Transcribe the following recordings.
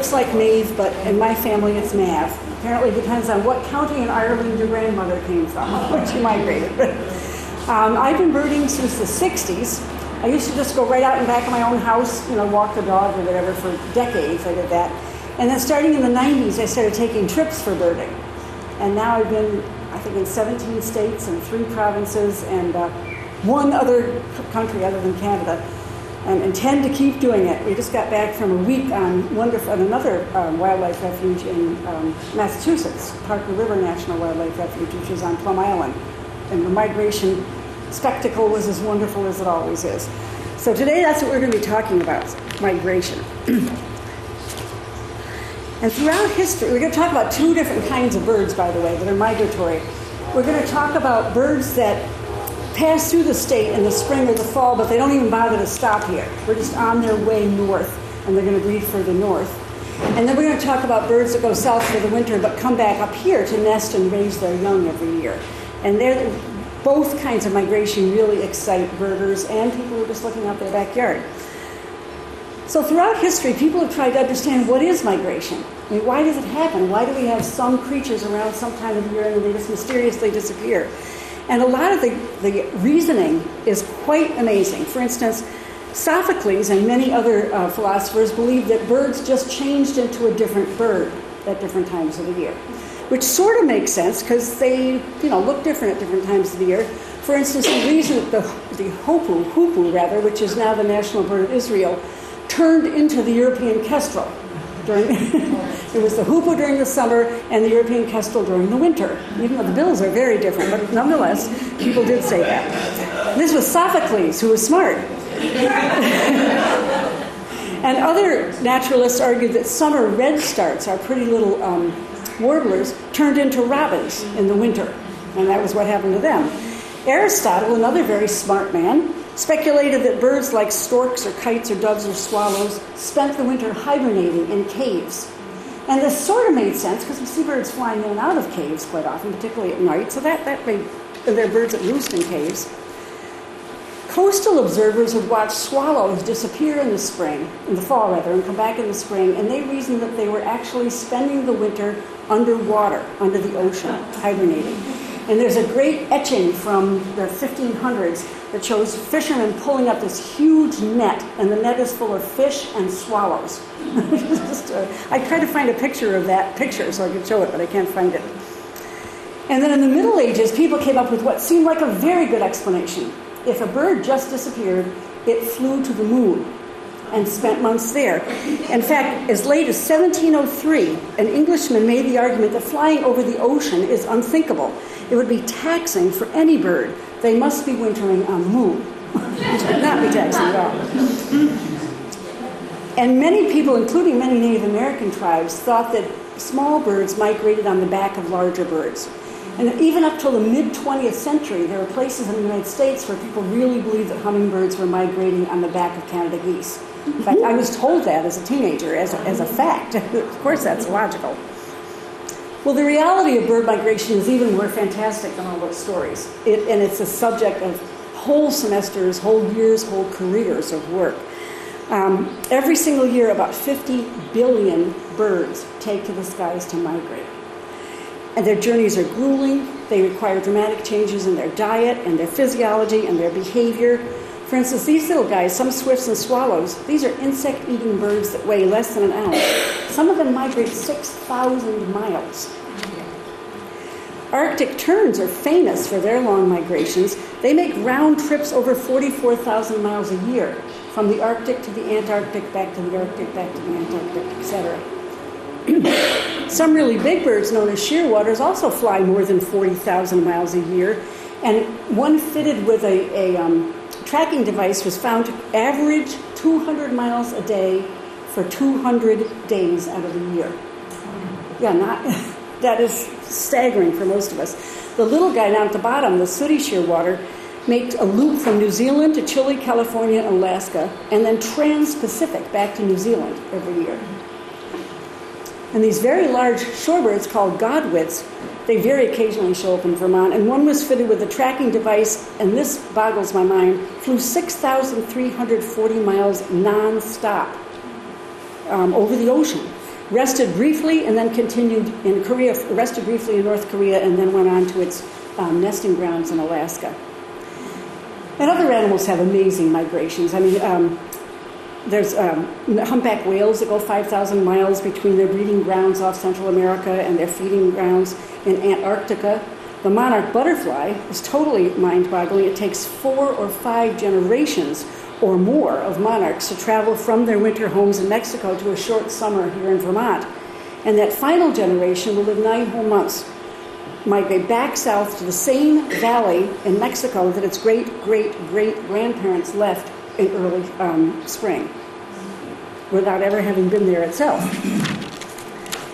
looks like Maeve, but in my family it's Mav. Apparently, depends on what county in Ireland your grandmother came from, when you migrated. Um, I've been birding since the 60s. I used to just go right out in back of my own house, you know, walk the dog or whatever for decades. I did that. And then starting in the 90s, I started taking trips for birding. And now I've been, I think, in 17 states and three provinces and uh, one other country other than Canada and intend to keep doing it. We just got back from a week on wonderful on another um, wildlife refuge in um, Massachusetts, Parker River National Wildlife Refuge, which is on Plum Island, and the migration spectacle was as wonderful as it always is. So today, that's what we're going to be talking about: migration. and throughout history, we're going to talk about two different kinds of birds, by the way, that are migratory. We're going to talk about birds that pass through the state in the spring or the fall, but they don't even bother to stop here. We're just on their way north, and they're going to breed further north. And then we're going to talk about birds that go south for the winter but come back up here to nest and raise their young every year. And they're, both kinds of migration really excite birders and people who are just looking out their backyard. So throughout history, people have tried to understand what is migration. I mean, why does it happen? Why do we have some creatures around some time of year and then they just mysteriously disappear? And a lot of the, the reasoning is quite amazing. For instance, Sophocles and many other uh, philosophers believed that birds just changed into a different bird at different times of the year, which sort of makes sense because they, you know, look different at different times of the year. For instance, the reason that the, the hoopoe, hoopoe rather, which is now the national bird of Israel, turned into the European kestrel during it was the hoopoe during the summer and the European kestrel during the winter. Even though the bills are very different, but nonetheless, people did say that. This was Sophocles, who was smart. and other naturalists argued that summer redstarts, our pretty little um, warblers, turned into robins in the winter, and that was what happened to them. Aristotle, another very smart man, speculated that birds like storks or kites or doves or swallows spent the winter hibernating in caves. And this sort of made sense because we see birds flying in and out of caves quite often, particularly at night. So that, that made, they're birds that roost in caves. Coastal observers would watch swallows disappear in the spring, in the fall rather, and come back in the spring, and they reasoned that they were actually spending the winter underwater, under the ocean, hibernating. And there's a great etching from the 1500s that shows fishermen pulling up this huge net, and the net is full of fish and swallows. Just, uh, I tried to find a picture of that picture so I could show it, but I can't find it. And then in the Middle Ages, people came up with what seemed like a very good explanation. If a bird just disappeared, it flew to the moon and spent months there. In fact, as late as 1703, an Englishman made the argument that flying over the ocean is unthinkable. It would be taxing for any bird. They must be wintering on the moon, which would not be taxing at all. And many people, including many Native American tribes, thought that small birds migrated on the back of larger birds. And even up till the mid 20th century, there were places in the United States where people really believed that hummingbirds were migrating on the back of Canada geese. In fact, I was told that as a teenager, as a, as a fact. of course, that's logical. Well, the reality of bird migration is even more fantastic than all those stories. It, and it's a subject of whole semesters, whole years, whole careers of work. Um, every single year, about 50 billion birds take to the skies to migrate. And their journeys are grueling. They require dramatic changes in their diet and their physiology and their behavior. For instance, these little guys, some swifts and swallows, these are insect eating birds that weigh less than an ounce. Some of them migrate 6,000 miles. Arctic terns are famous for their long migrations. They make round trips over 44,000 miles a year, from the Arctic to the Antarctic, back to the Arctic, back to the Antarctic, etc. Some really big birds, known as shearwaters, also fly more than 40,000 miles a year. And one fitted with a, a um, tracking device was found to average 200 miles a day for 200 days out of the year. Yeah, not that is staggering for most of us. The little guy down at the bottom, the sooty shearwater, makes a loop from New Zealand to Chile, California, and Alaska, and then trans-Pacific back to New Zealand every year. And these very large shorebirds called godwits, they very occasionally show up in Vermont. And one was fitted with a tracking device, and this boggles my mind, flew 6,340 miles nonstop um, over the ocean. rested briefly, and then continued in Korea, rested briefly in North Korea, and then went on to its um, nesting grounds in Alaska. And other animals have amazing migrations. I mean, um, there's um, humpback whales that go 5,000 miles between their breeding grounds off Central America and their feeding grounds in Antarctica. The monarch butterfly is totally mind boggling. It takes four or five generations or more of monarchs to travel from their winter homes in Mexico to a short summer here in Vermont. And that final generation will live nine whole months, migrate back south to the same valley in Mexico that its great great great grandparents left in early um, spring without ever having been there itself.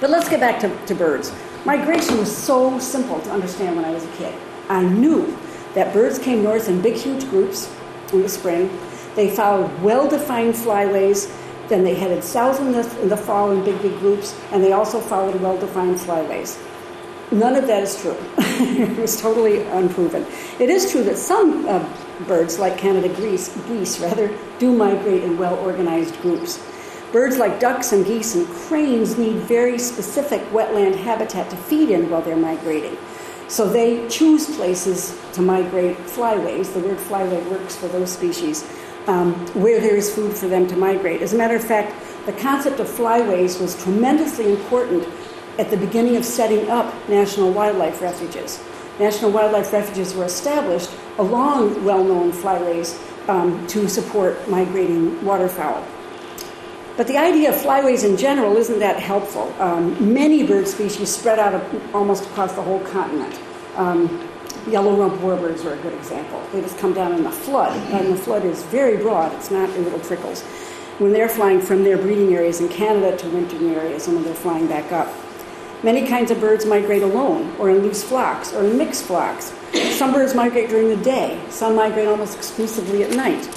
But let's get back to, to birds. Migration was so simple to understand when I was a kid. I knew that birds came north in big, huge groups in the spring. They followed well defined flyways. Then they headed south in the, in the fall in big, big groups, and they also followed well defined flyways. None of that is true. it was totally unproven. It is true that some uh, birds, like Canada geese, geese rather, do migrate in well organized groups. Birds like ducks and geese and cranes need very specific wetland habitat to feed in while they're migrating. So they choose places to migrate flyways. The word flyway works for those species, um, where there is food for them to migrate. As a matter of fact, the concept of flyways was tremendously important at the beginning of setting up national wildlife refuges. National wildlife refuges were established along well known flyways um, to support migrating waterfowl. But the idea of flyways in general isn't that helpful. Um, many bird species spread out almost across the whole continent. Um, yellow rump warblers are a good example. They just come down in the flood, and the flood is very broad, it's not in little trickles. When they're flying from their breeding areas in Canada to wintering areas, and when they're flying back up. Many kinds of birds migrate alone, or in loose flocks, or in mixed flocks. Some birds migrate during the day, some migrate almost exclusively at night.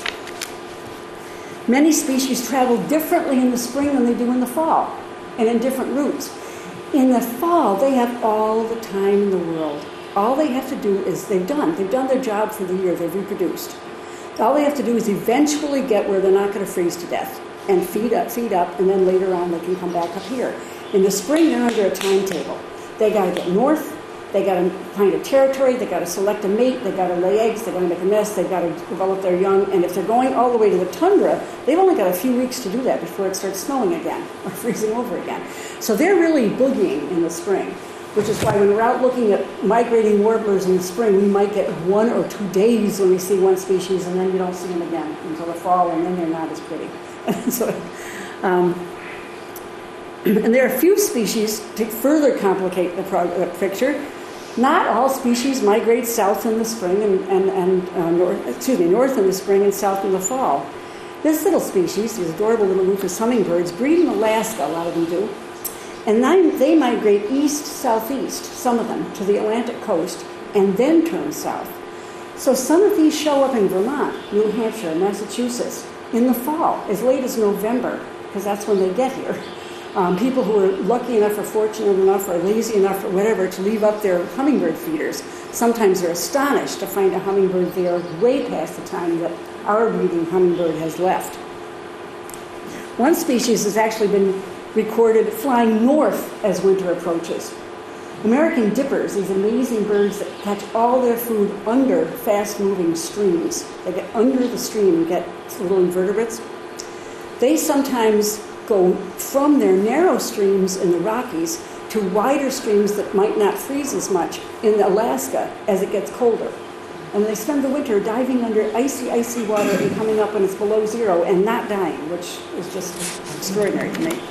Many species travel differently in the spring than they do in the fall, and in different routes. In the fall, they have all the time in the world. All they have to do is they've done. They've done their job for the year, they've reproduced. All they have to do is eventually get where they're not going to freeze to death and feed up, feed up, and then later on they can come back up here. In the spring, they're under a timetable. They got to get north, they got to find a territory, they got to select a mate, they got to lay eggs, they got to make a nest, they got to develop their young. And if they're going all the way to the tundra, they've only got a few weeks to do that before it starts snowing again or freezing over again. So they're really boogieing in the spring, which is why when we're out looking at migrating warblers in the spring, we might get one or two days when we see one species, and then you don't see them again until the fall, and then they're not as pretty. so, um, and there are a few species to further complicate the uh, picture. Not all species migrate south in the spring and, and, and uh, north, excuse me, north in the spring and south in the fall. This little species, these adorable little rufous hummingbirds, breed in Alaska, a lot of them do. And they migrate east southeast, some of them, to the Atlantic coast, and then turn south. So some of these show up in Vermont, New Hampshire, Massachusetts in the fall, as late as November, because that's when they get here. Um, people who are lucky enough or fortunate enough or lazy enough or whatever to leave up their hummingbird feeders sometimes they're astonished to find a hummingbird there way past the time that our breeding hummingbird has left. One species has actually been recorded flying north as winter approaches. American dippers, these amazing birds that catch all their food under fast moving streams, they get under the stream and get little invertebrates. They sometimes go from their narrow streams in the Rockies to wider streams that might not freeze as much in Alaska as it gets colder. And they spend the winter diving under icy, icy water and coming up when it's below zero and not dying, which is just extraordinary to me.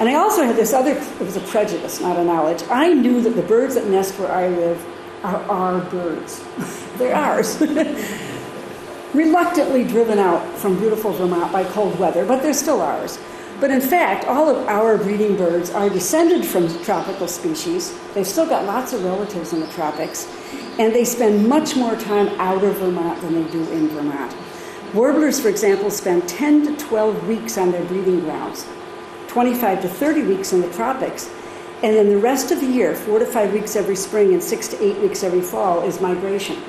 And I also had this other, it was a prejudice, not a knowledge. I knew that the birds that nest where I live are our birds. They're ours. reluctantly driven out from beautiful Vermont by cold weather, but they're still ours. But in fact, all of our breeding birds are descended from tropical species. They've still got lots of relatives in the tropics, and they spend much more time out of Vermont than they do in Vermont. Warblers, for example, spend 10 to 12 weeks on their breeding grounds, 25 to 30 weeks in the tropics, and then the rest of the year, four to five weeks every spring and six to eight weeks every fall, is migration.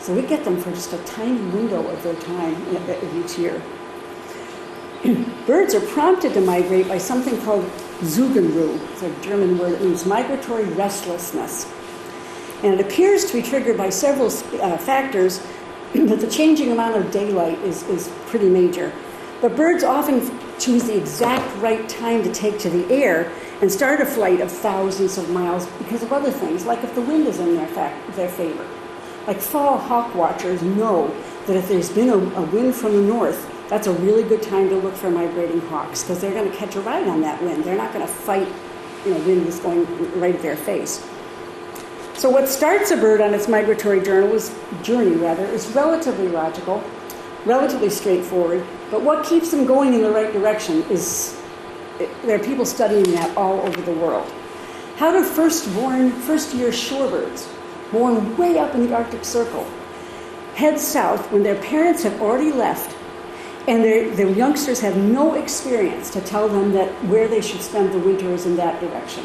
So we get them for just a tiny window of their time each year. Birds are prompted to migrate by something called Zugunruhe. It's a German word that means migratory restlessness. And it appears to be triggered by several uh, factors, but the changing amount of daylight is, is pretty major. But birds often choose the exact right time to take to the air and start a flight of thousands of miles because of other things, like if the wind is in their, fact, their favor. Like fall hawk watchers know that if there's been a, a wind from the north, that's a really good time to look for migrating hawks because they're going to catch a ride on that wind. They're not going to fight, you know, wind that's going right at their face. So what starts a bird on its migratory journey is, journey rather is relatively logical, relatively straightforward. But what keeps them going in the right direction is there are people studying that all over the world. How do first-born, first-year shorebirds, born way up in the Arctic Circle, head south when their parents have already left and their, youngsters have no experience to tell them that where they should spend the winter is in that direction.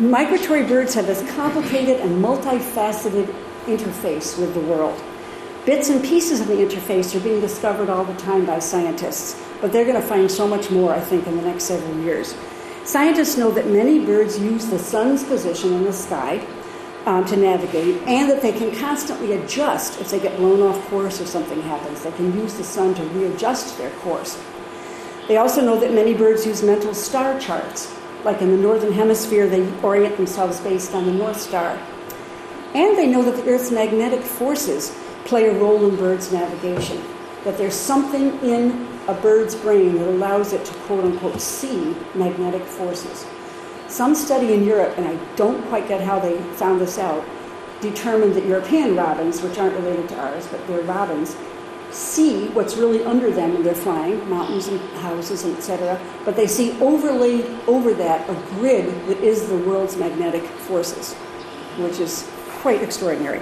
Migratory birds have this complicated and multifaceted interface with the world. Bits and pieces of the interface are being discovered all the time by scientists, but they're going to find so much more, I think, in the next several years. Scientists know that many birds use the sun's position in the sky um, to navigate, and that they can constantly adjust if they get blown off course or something happens. They can use the sun to readjust their course. They also know that many birds use mental star charts. Like in the northern hemisphere, they orient themselves based on the North Star. And they know that the Earth's magnetic forces play a role in birds' navigation. That there's something in a bird's brain that allows it to quote unquote see magnetic forces. Some study in Europe, and I don't quite get how they found this out, determined that European robins, which aren't related to ours, but they're robins, see what's really under them when they're flying, mountains and houses, and etc. But they see overlaid over that a grid that is the world's magnetic forces, which is quite extraordinary.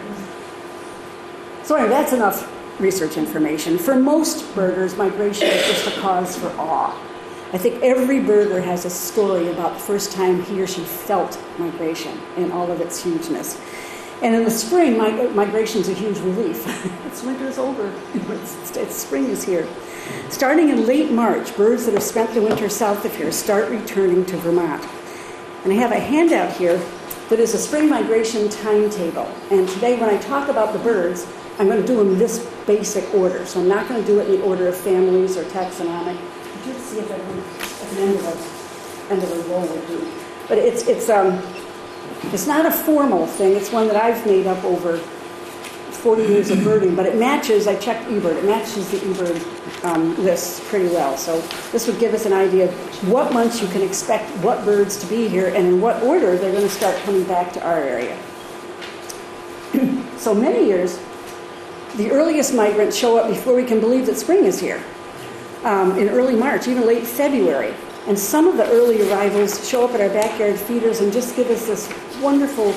So anyway, that's enough research information. For most birders, migration is just a cause for awe. I think every birder has a story about the first time he or she felt migration and all of its hugeness. And in the spring, migration is a huge relief. it's is over. It's, it's, spring is here. Starting in late March, birds that have spent the winter south of here start returning to Vermont. And I have a handout here that is a spring migration timetable. And today, when I talk about the birds, I'm going to do them this basic order. So I'm not going to do it in the order of families or taxonomic to see if end of a end of a roll would do. But it's it's um it's not a formal thing. It's one that I've made up over 40 years of birding, but it matches. I checked eBird. It matches the eBird um, list pretty well. So this would give us an idea of what months you can expect what birds to be here, and in what order they're going to start coming back to our area. so many years, the earliest migrants show up before we can believe that spring is here um, in early March, even late February. And some of the early arrivals show up at our backyard feeders and just give us this wonderful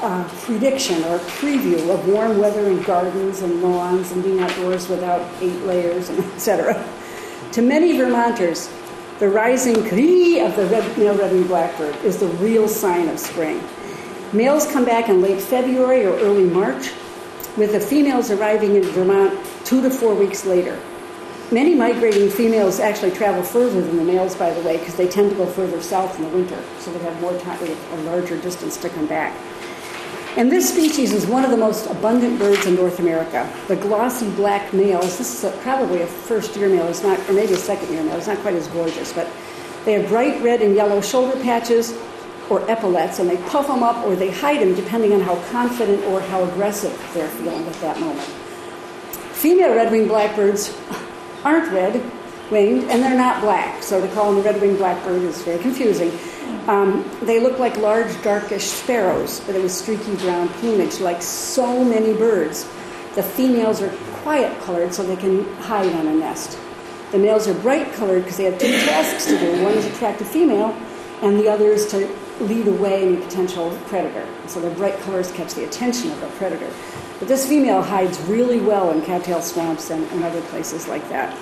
uh, prediction or preview of warm weather in gardens and lawns and being outdoors without eight layers and etc. To many Vermonters, the rising cree of the red, male red-winged blackbird is the real sign of spring. Males come back in late February or early March, with the females arriving in Vermont two to four weeks later. Many migrating females actually travel further than the males, by the way, because they tend to go further south in the winter, so they have more time, a larger distance to come back. And this species is one of the most abundant birds in North America. The glossy black males, this is a, probably a first year male, it's not, or maybe a second year male, it's not quite as gorgeous, but they have bright red and yellow shoulder patches or epaulets, and they puff them up or they hide them depending on how confident or how aggressive they're feeling at that moment. Female red winged blackbirds aren't red winged and they're not black. So to call them a red winged blackbird is very confusing. Um, they look like large, darkish sparrows, but with streaky brown plumage, like so many birds. The females are quiet colored so they can hide on a nest. The males are bright colored because they have two tasks to do. One is attract a female, and the other is to lead away any potential predator. So their bright colors catch the attention of the predator. But this female hides really well in cattail swamps and, and other places like that.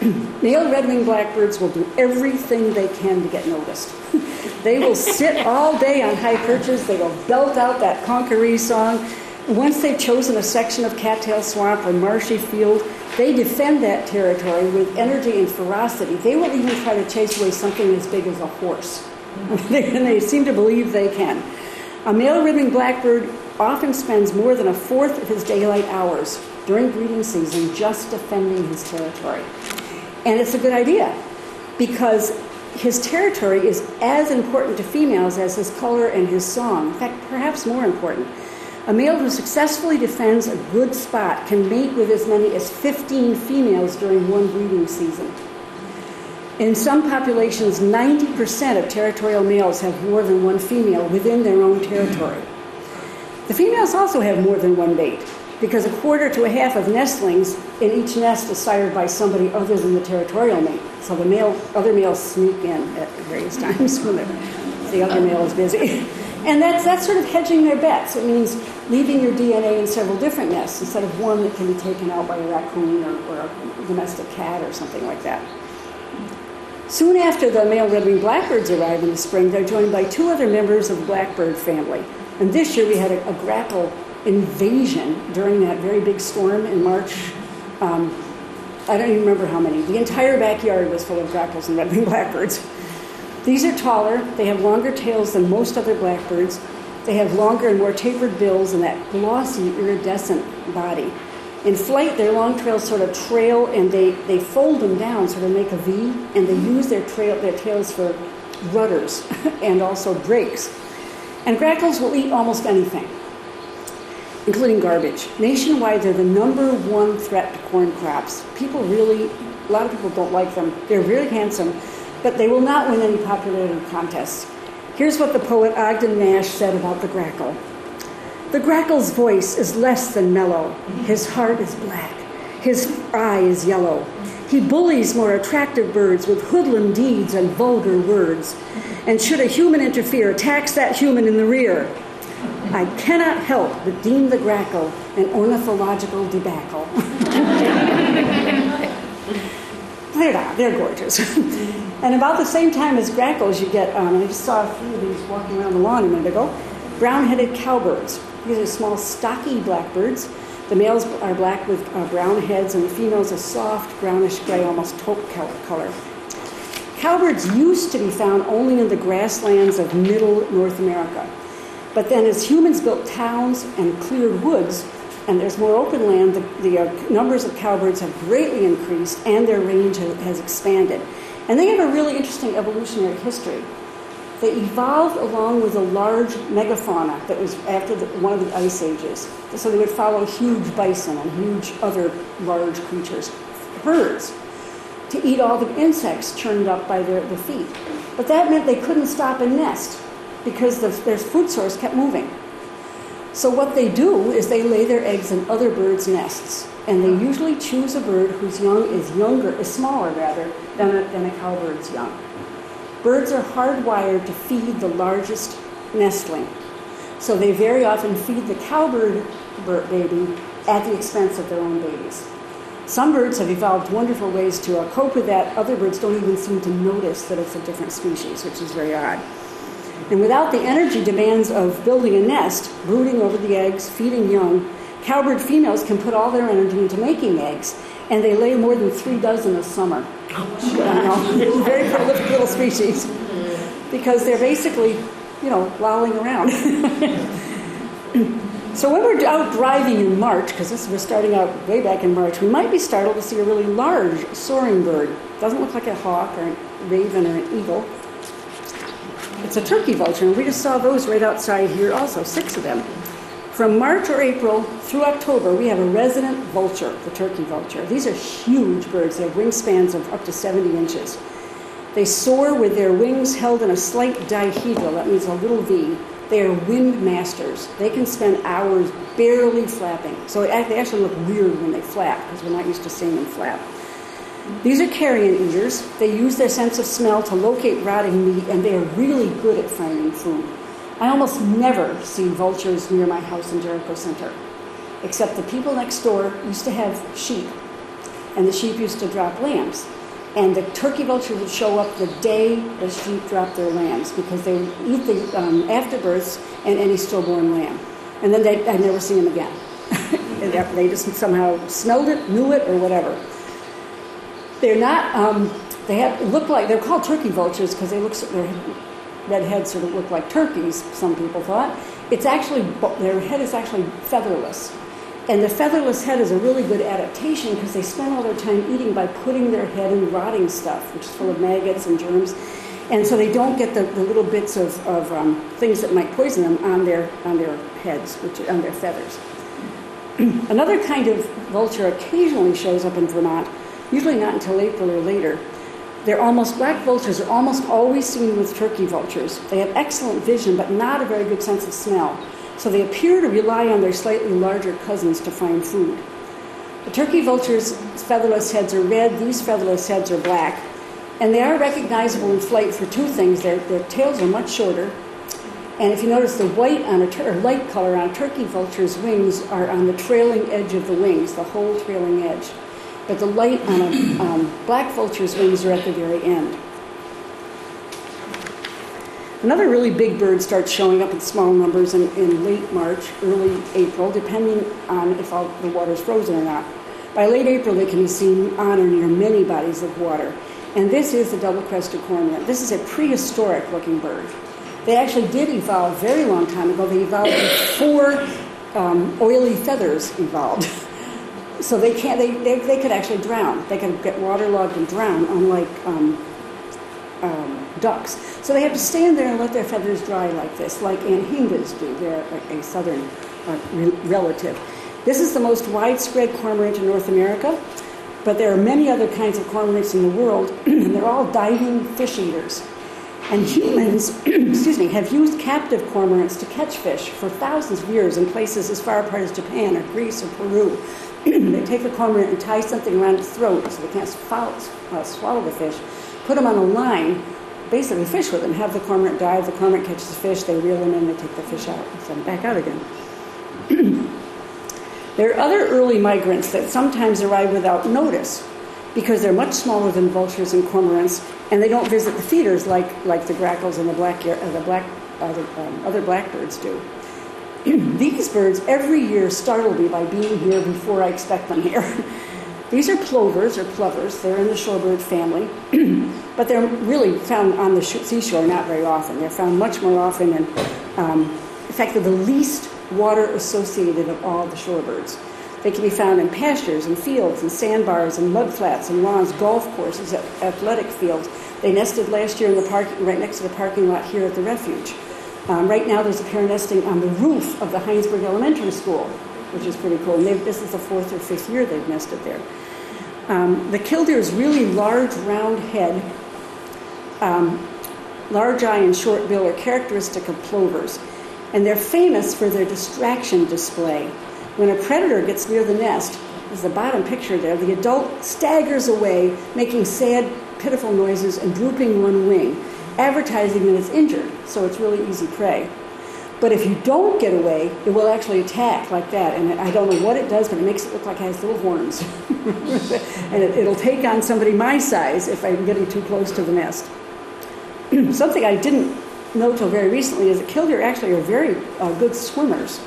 Male red-winged blackbirds will do everything they can to get noticed. they will sit all day on high perches. They will belt out that conqueree song. Once they've chosen a section of cattail swamp or marshy field, they defend that territory with energy and ferocity. They will even try to chase away something as big as a horse. and they seem to believe they can. A male ribbon blackbird often spends more than a fourth of his daylight hours during breeding season just defending his territory. And it's a good idea because his territory is as important to females as his color and his song. In fact, perhaps more important. A male who successfully defends a good spot can mate with as many as 15 females during one breeding season. In some populations, 90% of territorial males have more than one female within their own territory. The females also have more than one mate because a quarter to a half of nestlings in each nest is sired by somebody other than the territorial mate. So the male, other males sneak in at various times when the other male is busy. And that's, that's sort of hedging their bets. It means leaving your DNA in several different nests instead of one that can be taken out by a raccoon or, or a domestic cat or something like that. Soon after the male red-winged blackbirds arrive in the spring, they're joined by two other members of the blackbird family. And this year we had a, a invasion during that very big storm in March. Um, I don't even remember how many. The entire backyard was full of grackles and red-winged blackbirds. These are taller, they have longer tails than most other blackbirds, they have longer and more tapered bills and that glossy, iridescent body. In flight, their long trails sort of trail and they, they fold them down, sort of make a V, and they mm-hmm. use their, trail, their tails for rudders and also brakes. And grackles will eat almost anything, including garbage. Nationwide, they're the number one threat to corn crops. People really, a lot of people don't like them. They're really handsome, but they will not win any popularity contests. Here's what the poet Ogden Nash said about the grackle The grackle's voice is less than mellow, his heart is black, his eye is yellow. He bullies more attractive birds with hoodlum deeds and vulgar words. And should a human interfere, attacks that human in the rear. I cannot help but deem the grackle an ornithological debacle. they're they're gorgeous. and about the same time as grackles, you get, um, I just saw a few of these walking around the lawn a minute ago, brown headed cowbirds. These are small, stocky blackbirds. The males are black with uh, brown heads, and the females a soft brownish gray, almost taupe color. Cowbirds used to be found only in the grasslands of middle North America. But then, as humans built towns and cleared woods, and there's more open land, the, the uh, numbers of cowbirds have greatly increased and their range has, has expanded. And they have a really interesting evolutionary history. They evolved along with a large megafauna that was after the, one of the ice ages. So they would follow huge bison and huge other large creatures, birds, to eat all the insects churned up by their, the feet. But that meant they couldn't stop and nest because the, their food source kept moving. So what they do is they lay their eggs in other birds' nests, and they usually choose a bird whose young is younger, is smaller rather, than a, than a cowbird's young. Birds are hardwired to feed the largest nestling, so they very often feed the cowbird baby at the expense of their own babies. Some birds have evolved wonderful ways to uh, cope with that. Other birds don't even seem to notice that it's a different species, which is very odd. And without the energy demands of building a nest, brooding over the eggs, feeding young, cowbird females can put all their energy into making eggs, and they lay more than three dozen a summer. very prolific little species because they're basically, you know, lolling around. so when we're out driving in March, because this we're starting out way back in March, we might be startled to see a really large soaring bird. Doesn't look like a hawk or a raven or an eagle. It's a turkey vulture, and we just saw those right outside here also, six of them. From March or April through October, we have a resident vulture, the turkey vulture. These are huge birds. They have wingspans of up to 70 inches. They soar with their wings held in a slight dihedral, that means a little V. They are wind masters. They can spend hours barely flapping. So they actually look weird when they flap because we're not used to seeing them flap. These are carrion eaters. They use their sense of smell to locate rotting meat, and they are really good at finding food. I almost never see vultures near my house in Jericho Center, except the people next door used to have sheep, and the sheep used to drop lambs. And the turkey vulture would show up the day the sheep dropped their lambs because they would eat the um, afterbirths and any stillborn lamb. and then they, I never see them again. they just somehow smelled it, knew it, or whatever. They're not. Um, they have look like they're called turkey vultures because they look their red heads sort of look like turkeys. Some people thought it's actually their head is actually featherless, and the featherless head is a really good adaptation because they spend all their time eating by putting their head in rotting stuff, which is full of maggots and germs, and so they don't get the, the little bits of, of um, things that might poison them on their on their heads, which on their feathers. Another kind of vulture occasionally shows up in Vermont, usually not until April or later they're almost, black vultures are almost always seen with turkey vultures. They have excellent vision, but not a very good sense of smell. So they appear to rely on their slightly larger cousins to find food. The turkey vulture's featherless heads are red, these featherless heads are black. And they are recognizable in flight for two things. Their, their tails are much shorter. And if you notice, the white on a tur- or light color on a turkey vulture's wings are on the trailing edge of the wings, the whole trailing edge but the light on a um, black vulture's wings are at the very end. Another really big bird starts showing up in small numbers in, in late March, early April, depending on if all, the water is frozen or not. By late April, they can be seen on or near many bodies of water. And this is the double crested cormorant. This is a prehistoric looking bird. They actually did evolve a very long time ago. They evolved before um, oily feathers evolved. so they can't. They, they, they could actually drown. They can get waterlogged and drown, unlike um, um, ducks. So they have to stand there and let their feathers dry like this, like anhingas do. They're a, a southern uh, re- relative. This is the most widespread cormorant in North America, but there are many other kinds of cormorants in the world, and they're all diving fish eaters. And humans, excuse me, have used captive cormorants to catch fish for thousands of years in places as far apart as Japan or Greece or Peru. they take a cormorant and tie something around its throat so they can't swallow, uh, swallow the fish, put them on a line, basically fish with them, have the cormorant dive, the cormorant catches the fish, they reel them in, they take the fish out, and send them back out again. there are other early migrants that sometimes arrive without notice because they're much smaller than vultures and cormorants, and they don't visit the feeders like, like the grackles and the black, uh, the black uh, um, other blackbirds do. These birds every year startle me by being here before I expect them here. These are plovers or plovers. They're in the shorebird family, but they're really found on the seashore not very often. They're found much more often, and um, in fact, they're the least water associated of all the shorebirds. They can be found in pastures and fields and sandbars and mudflats and lawns, golf courses, athletic fields. They nested last year in the park, right next to the parking lot here at the refuge. Um, right now, there's a pair nesting on the roof of the Heinsberg Elementary School, which is pretty cool. And this is the fourth or fifth year they've nested there. Um, the killdeer's really large, round head, um, large eye, and short bill are characteristic of plovers, and they're famous for their distraction display. When a predator gets near the nest, is the bottom picture there, the adult staggers away, making sad, pitiful noises and drooping one wing advertising that it's injured, so it's really easy prey. But if you don't get away, it will actually attack like that. And I don't know what it does, but it makes it look like it has little horns. and it, will take on somebody my size if I'm getting too close to the nest. Something I didn't know till very recently is that killdeer actually are very uh, good swimmers,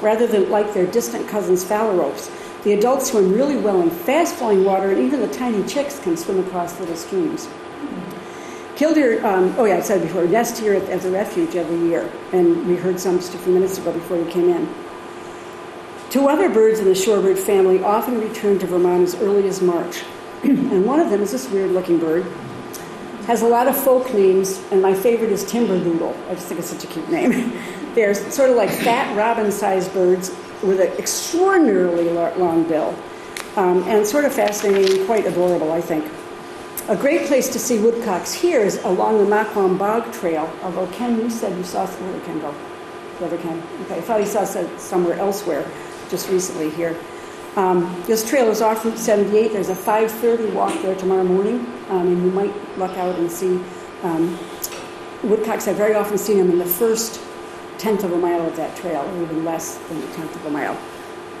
rather than like their distant cousins phalaropes. The adults swim really well in fast flowing water, and even the tiny chicks can swim across little streams. Killdeer, um, oh yeah, I said before, nest here at, at, the refuge every year, and we heard some just a few minutes ago before you came in. Two other birds in the shorebird family often return to Vermont as early as March, and one of them is this weird-looking bird. Has a lot of folk names, and my favorite is timber timberdoodle. I just think it's such a cute name. They're sort of like fat robin-sized birds with an extraordinarily long bill, um, and sort of fascinating, quite adorable, I think. A great place to see woodcocks here is along the Maquam Bog Trail, although Ken, you said you saw, where did go? Whoever Ken. Okay, I thought he saw somewhere elsewhere just recently here. Um, this trail is off Route 78. There's a 5.30 walk there tomorrow morning, um, and you might luck out and see um, woodcocks. I've very often seen them in the first tenth of a mile of that trail, or even less than a tenth of a mile.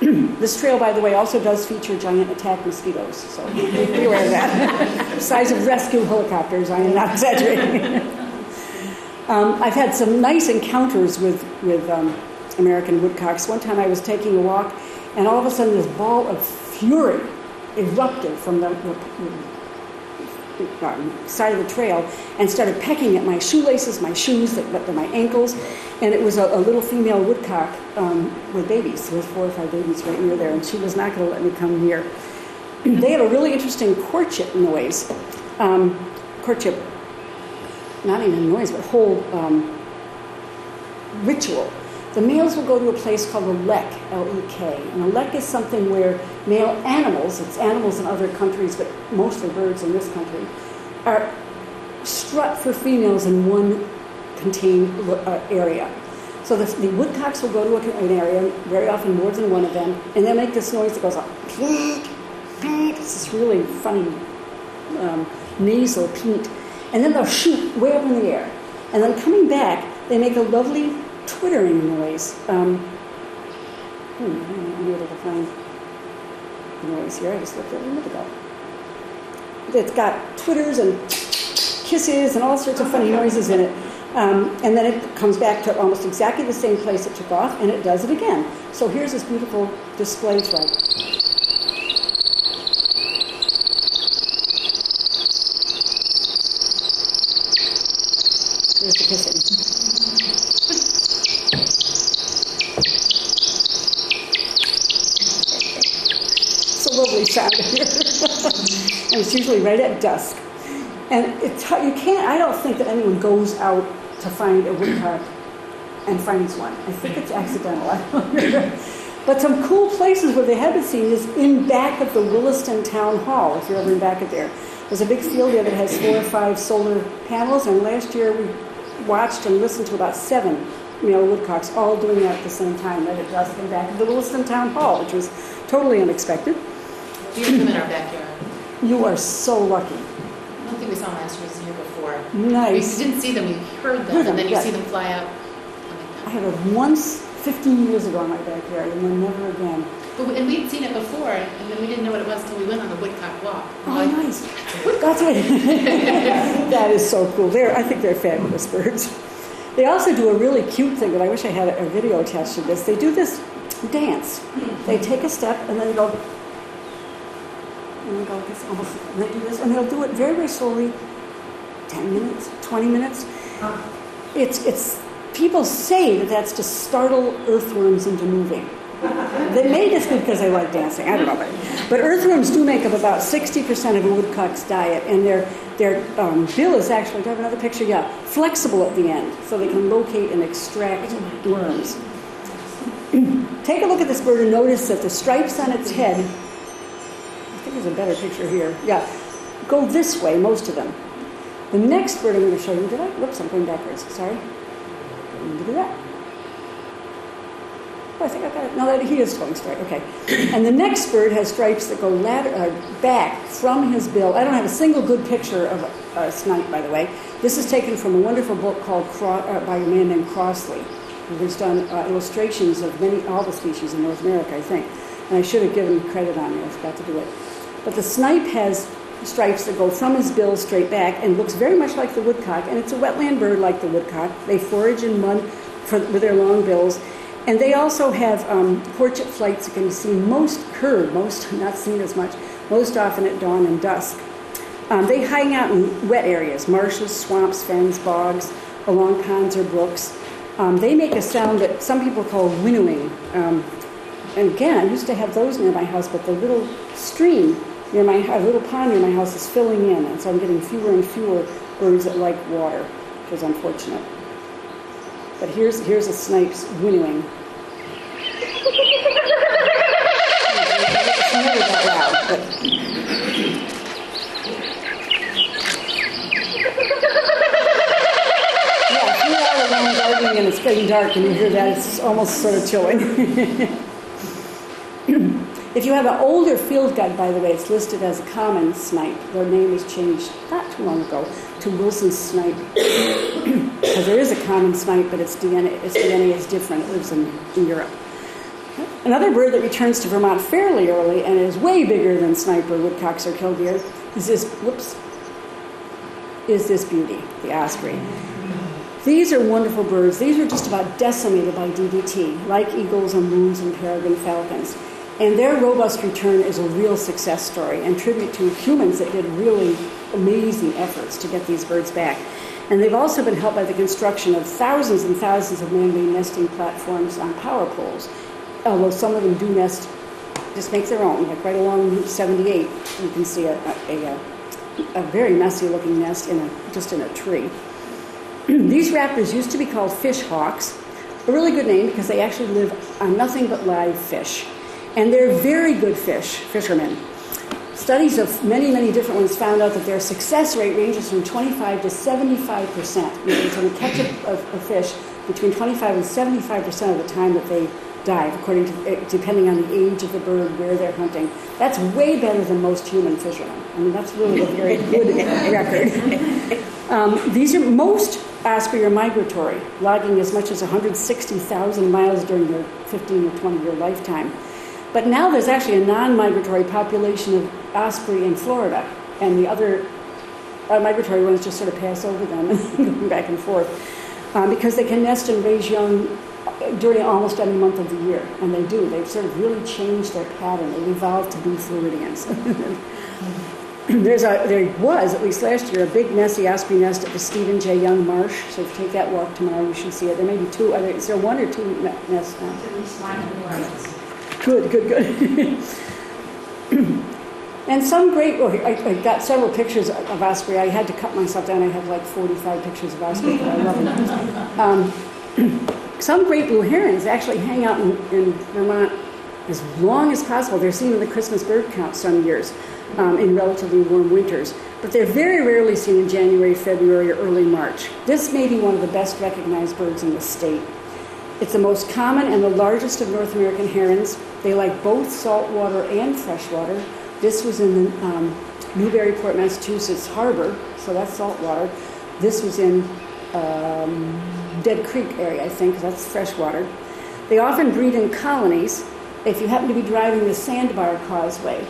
this trail, by the way, also does feature giant attack mosquitoes, so be aware of that. Size of rescue helicopters, I am not exaggerating. um, I've had some nice encounters with, with um, American woodcocks. One time I was taking a walk, and all of a sudden this ball of fury erupted from the, the, side of the trail and started pecking at my shoelaces, my shoes, the, the, my ankles, and it was a, a little female woodcock um, with babies. There was four or five babies right near there, and she was not going to let me come near. they have a really interesting courtship noise. Um, courtship, not even noise, but whole um, ritual. The males will go to a place called a lek, L-E-K, and a lek is something where male animals, it's animals in other countries, but mostly birds in this country, are strut for females in one contained uh, area. So the, the, woodcocks will go to a, an area, very often more than one of them, and they'll make this noise that goes like, it's this really funny um, nasal peent. And then they'll shoot way up in the air. And then coming back, they make a lovely twittering noise. Um, hmm, I'm able to find the noise here. I just looked at it a minute ago. It's got twitters and kisses and all sorts of funny noises in it. Um, and then it comes back to almost exactly the same place it took off, and it does it again. So here's this beautiful display thread. There's the kissing. it's a lovely sound here. And it's usually right at dusk. And it's, you can't, I don't think that anyone goes out to find a woodcock and finds one. I think it's accidental. but some cool places where they have been seen is in back of the Williston Town Hall, if you're ever in back of there. There's a big field there that has four or five solar panels, and last year we watched and listened to about seven male woodcocks all doing that at the same time right at dusk in back of the Williston Town Hall, which was totally unexpected. You them in our backyard. You are so lucky. I don't think we saw year, the year before. Nice. We didn't see them, we heard them, Heard and then you yeah. see them fly out. I had it once 15 years ago in my backyard, and then never again. But, we- and we'd seen it before, and then we didn't know what it was until we went on the woodcock walk. Oh, Like, nice. That's right. that is so cool. They're, I think they're fabulous birds. They also do a really cute thing that I wish I had a, a video attached to this. They do this dance. They take a step and then they go, and they go this almost, and they do this, and they'll do it very, very slowly 10 minutes, 20 minutes. It's, it's, people say that that's to startle earthworms into moving. They may just be because they like dancing. I don't know. But, but earthworms do make up about 60% of a woodcock's diet, and their, their um, bill is actually, do I have another picture? Yeah, flexible at the end, so they can locate and extract worms. Take a look at this bird and notice that the stripes on its head, there's a better picture here. Yeah, go this way, most of them. The next bird I'm going to show you, did I? Whoops, I'm going backwards. Sorry. Didn't do that. Oh, I think I got it. No, that, he is going straight. Okay. And the next bird has stripes that go ladder, uh, back from his bill. I don't have a single good picture of a, a snipe, by the way. This is taken from a wonderful book called Cro- uh, by a man named Crossley, who's done uh, illustrations of many all the species in North America, I think. And I should have given credit on. I forgot to do it. But the snipe has stripes that go from his bill straight back and looks very much like the woodcock. And it's a wetland bird like the woodcock. They forage in mud for, with their long bills. And they also have um, courtship flights that can be seen most heard, most not seen as much, most often at dawn and dusk. Um, they hang out in wet areas, marshes, swamps, fens, bogs, along ponds or brooks. Um, they make a sound that some people call winnowing. Um, and again, I used to have those near my house, but the little stream near my a little pond near my house is filling in, and so I'm getting fewer and fewer birds that like water, which is unfortunate. But here's here's a snipe's winnowing. It's but if you're alone gardening and it's getting dark and you hear that, it's almost sort of chilling. you have an older field guide, by the way, it's listed as a common snipe. Their name was changed not too long ago to Wilson snipe because there is a common snipe, but its DNA, its DNA is different. It lives in, in Europe. Another bird that returns to Vermont fairly early and is way bigger than sniper, woodcocks, or killdeer is this. Whoops. Is this beauty, the osprey? These are wonderful birds. These are just about decimated by DDT, like eagles and loons and peregrine falcons. And their robust return is a real success story and tribute to humans that did really amazing efforts to get these birds back. And they've also been helped by the construction of thousands and thousands of man-made nesting platforms on power poles. Although some of them do nest, just make their own. Like right along Route 78, you can see a, a, a, a very messy looking nest in a, just in a tree. These raptors used to be called fish hawks, a really good name because they actually live on nothing but live fish. And they're very good fish, fishermen. Studies of many, many different ones found out that their success rate ranges from 25 to 75 percent. They can catch a, a, a, fish between 25 and 75 percent of the time that they dive, according to eh, depending on the age of the bird, where they're hunting. That's way better than most human fishermen. I mean, that's really a very good record. Um, these are most osprey are migratory, logging as much as 160,000 miles during their 15 or 20 year lifetime. But now there's actually a non migratory population of osprey in Florida, and the other uh, migratory ones just sort of pass over them and go back and forth um, because they can nest and raise young uh, during almost any month of the year, and they do. They've sort of really changed their pattern. They've evolved to be Floridians. There's a, there was, at least last year, a big messy osprey nest at the Stephen J. Young Marsh. So if you take that walk tomorrow, you should see it. There may be two. Is there one or two nests now? Good, good, good. and some great, oh, I, I, got several pictures of osprey. I had to cut myself down. I have like 45 pictures of osprey, but I love them. Um, some great blue herons actually hang out in, in, Vermont as long as possible. They're seen in the Christmas bird count some years um, in relatively warm winters, but they're very rarely seen in January, February, or early March. This may be one of the best recognized birds in the state. It's the most common and the largest of North American herons. They like both saltwater and freshwater. This was in the um, Newburyport, Massachusetts harbor, so that's saltwater. This was in um, Dead Creek area, I think, that's freshwater. They often breed in colonies. If you happen to be driving the Sandbar Causeway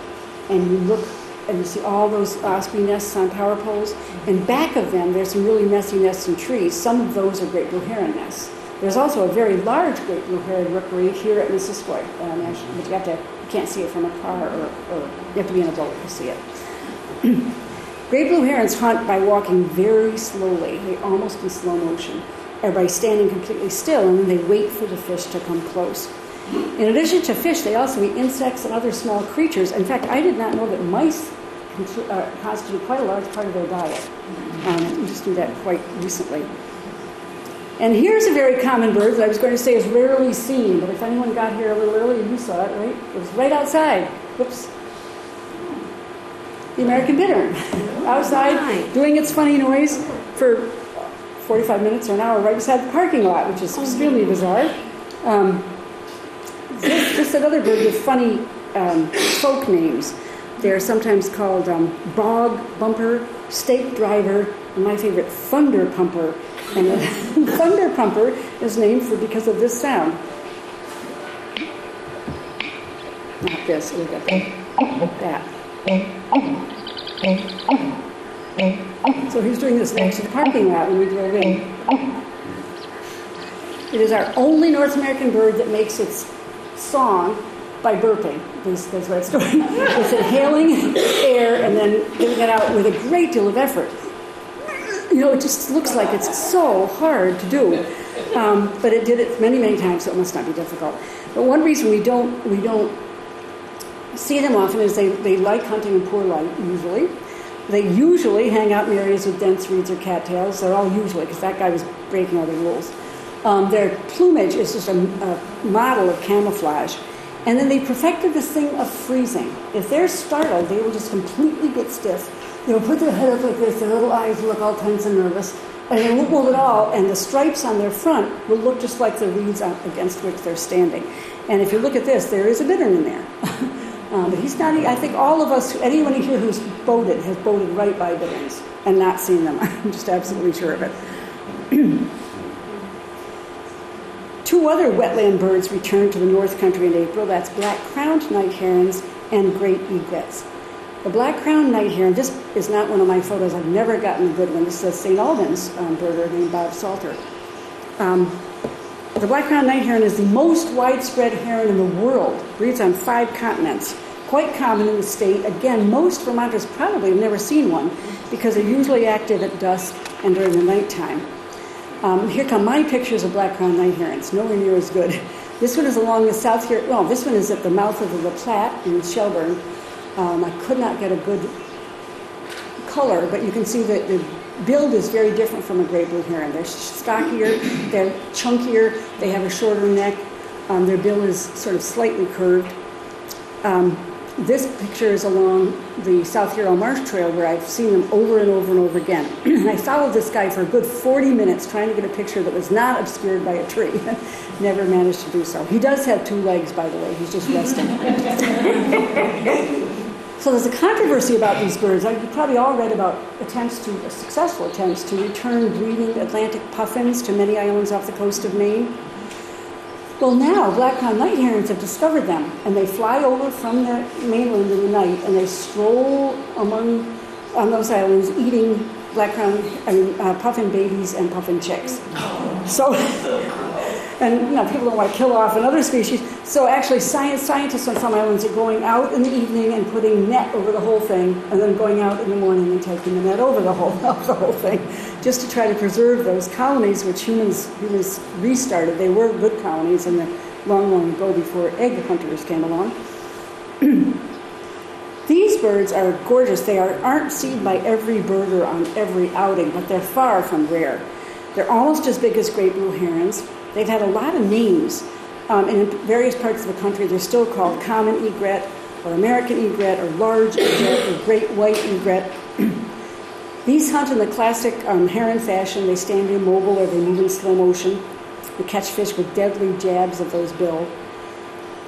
and you look and you see all those osprey nests on power poles, and back of them there's some really messy nests and trees. Some of those are great blue heron nests. There's also a very large great blue-heron rookery here at Missisquoi, uh, but you have to you can't see it from a car or, or you have to be in a boat to see it. great blue herons hunt by walking very slowly, they almost in slow motion, or by standing completely still, and then they wait for the fish to come close. In addition to fish, they also eat insects and other small creatures. In fact, I did not know that mice uh, constitute quite a large part of their diet. Um, we just knew that quite recently. And here's a very common bird that I was going to say is rarely seen, but if anyone got here a little earlier, you saw it, right? It was right outside. Whoops. The American bittern. outside, doing its funny noise for 45 minutes or an hour right beside the parking lot, which is extremely bizarre. Um, this, this another bird with funny um, folk names. They're sometimes called um, bog bumper, stake driver, and my favorite, thunder pumper and the thunder pumper is named for because of this sound. Not this, look at that. So he's doing this next to the parking lot when we drove in. It is our only North American bird that makes its song by burping. That's, that's what it's doing. It's inhaling air and then giving it out with a great deal of effort you know, it just looks like it's so hard to do. Um, but it did it many, many times, so it must not be difficult. But one reason we don't we don't see them often is they, they like hunting in poor light, usually. They usually hang out in areas with dense reeds or cattails. They're all usually, because that guy was breaking all the rules. Um, their plumage is just a, a model of camouflage. And then they perfected this thing of freezing. If they're startled, they will just completely get stiff They'll put their head up like this, their little eyes look all tense and nervous, and they move at all, and the stripes on their front will look just like the reeds against which they're standing. And if you look at this, there is a bittern in there. um, but he's not, I think all of us, anyone here who's boated, has boated right by bitterns and not seen them. I'm just absolutely sure of it. Two other wetland birds returned to the North Country in April. That's black crowned night herons and great egrets. The black crowned night heron, this is not one of my photos, I've never gotten a good one. This is a St. Albans um, birder named Bob Salter. Um, the black crowned night heron is the most widespread heron in the world, breeds on five continents. Quite common in the state. Again, most Vermonters probably have never seen one because they're usually active at dusk and during the nighttime. Um, here come my pictures of black crowned night herons, nowhere near as good. This one is along the south here. Well, this one is at the mouth of the La Platte in Shelburne. Um, I could not get a good color, but you can see that the build is very different from a great blue heron. They're stockier, they're chunkier, they have a shorter neck, um, their bill is sort of slightly curved. Um, this picture is along the South Yarrow Marsh Trail where I've seen them over and over and over again. and I followed this guy for a good 40 minutes trying to get a picture that was not obscured by a tree. Never managed to do so. He does have two legs, by the way, he's just resting. so there's a controversy about these birds. You probably all read about attempts to, successful attempts to return breeding Atlantic puffins to many islands off the coast of Maine. Well, now black-crowned night herons have discovered them, and they fly over from the mainland in the night, and they stroll among on those islands, eating black-crowned I mean, uh, puffin babies and puffin chicks. So, and you know, people don't want to kill off another species. So actually, science, scientists on some islands are going out in the evening and putting net over the whole thing, and then going out in the morning and taking the net over the whole, the whole thing, just to try to preserve those colonies which humans humans restarted. They were good colonies in the long, long ago before egg hunters came along. These birds are gorgeous. They are, aren't seen by every birder on every outing, but they're far from rare. They're almost as big as great blue herons. They've had a lot of names. Um, and in various parts of the country, they're still called common egret, or American egret, or large egret, or great white egret. These hunt in the classic um, heron fashion. They stand immobile or they move in slow motion. They catch fish with deadly jabs of those bill.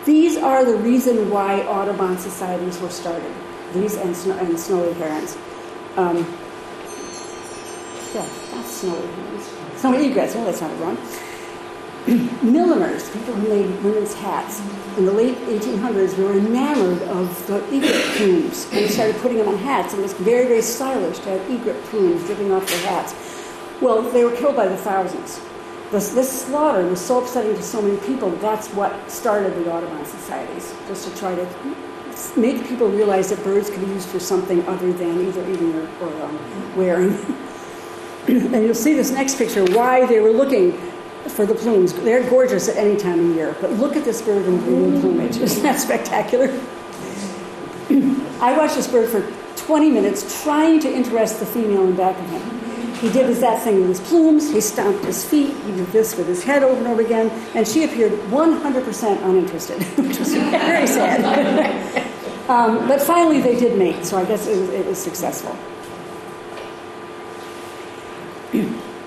These are the reason why Audubon societies were started. These and, snow, and snowy herons. Um, yeah, not snowy herons. Snowy egrets. Oh, that's not wrong. Milliners, people who made women's hats, in the late 1800s were enamored of the egret plumes and started putting them on hats. And it was very, very stylish to have egret plumes dripping off their hats. Well, they were killed by the thousands. This, this slaughter was so upsetting to so many people, that's what started the Audubon societies, just to try to make people realize that birds could be used for something other than either eating or, or um, wearing. and you'll see this next picture why they were looking for the plumes. They're gorgeous at any time of year, but look at this bird in green plumage. Isn't that spectacular? I watched this bird for 20 minutes trying to interest the female in back of him. He did his that thing with his plumes, he stomped his feet, he did this with his head over and over again, and she appeared 100% uninterested, which was very sad. um, but finally they did mate, so I guess it was, it was successful.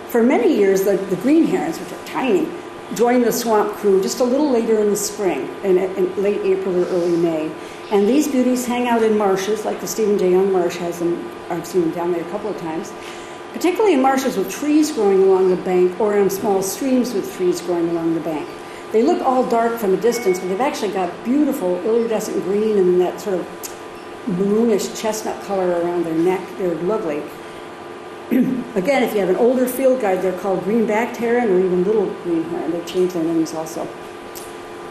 For many years, the, the green herons, which are tiny, joined the swamp crew just a little later in the spring, in, in, late April or early May. And these beauties hang out in marshes, like the Stephen J. Young Marsh has them. I've seen them down there a couple of times. Particularly in marshes with trees growing along the bank, or in small streams with trees growing along the bank. They look all dark from a distance, but they've actually got beautiful iridescent green and that sort of maroonish chestnut color around their neck. They're lovely. Again, if you have an older field guide, they're called green-backed heron or even little green heron. They've changed their names also.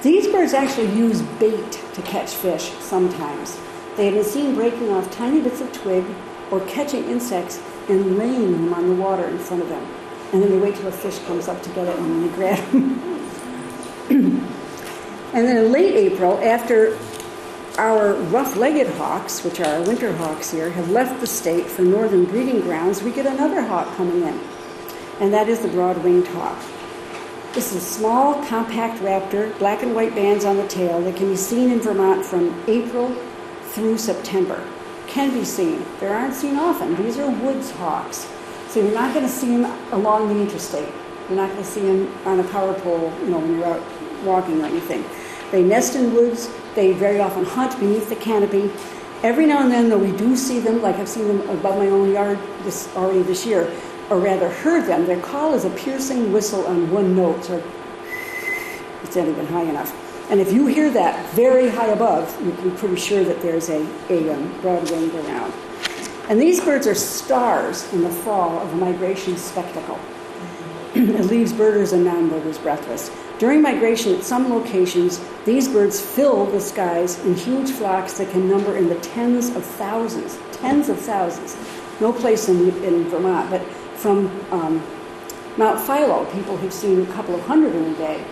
These birds actually use bait to catch fish sometimes. They have been seen breaking off tiny bits of twig or catching insects and laying them on the water in front of them. And then they wait till a fish comes up to get it and then they grab them. and then in late April, after our rough-legged hawks, which are our winter hawks here, have left the state for northern breeding grounds, we get another hawk coming in, and that is the broad-winged hawk. This is a small, compact raptor, black and white bands on the tail that can be seen in Vermont from April through September. Can be seen. They aren't seen often. These are woods hawks. So you're not going to see them along the interstate. You're not going to see them on a power pole, you know, when you're out walking or anything. They nest in woods. They very often hunt beneath the canopy. Every now and then, though, we do see them, like I've seen them above my own yard this, already this year, or rather heard them. Their call is a piercing whistle on one note, so it's not even high enough. And if you hear that very high above, you can be pretty sure that there's a, a um, broad-winged around. And these birds are stars in the fall of a migration spectacle. it leaves birders and non-birders breathless. During migration at some locations, these birds fill the skies in huge flocks that can number in the tens of thousands, tens of thousands. No place in, in Vermont, but from um, Mount Philo, people have seen a couple of hundred in a day.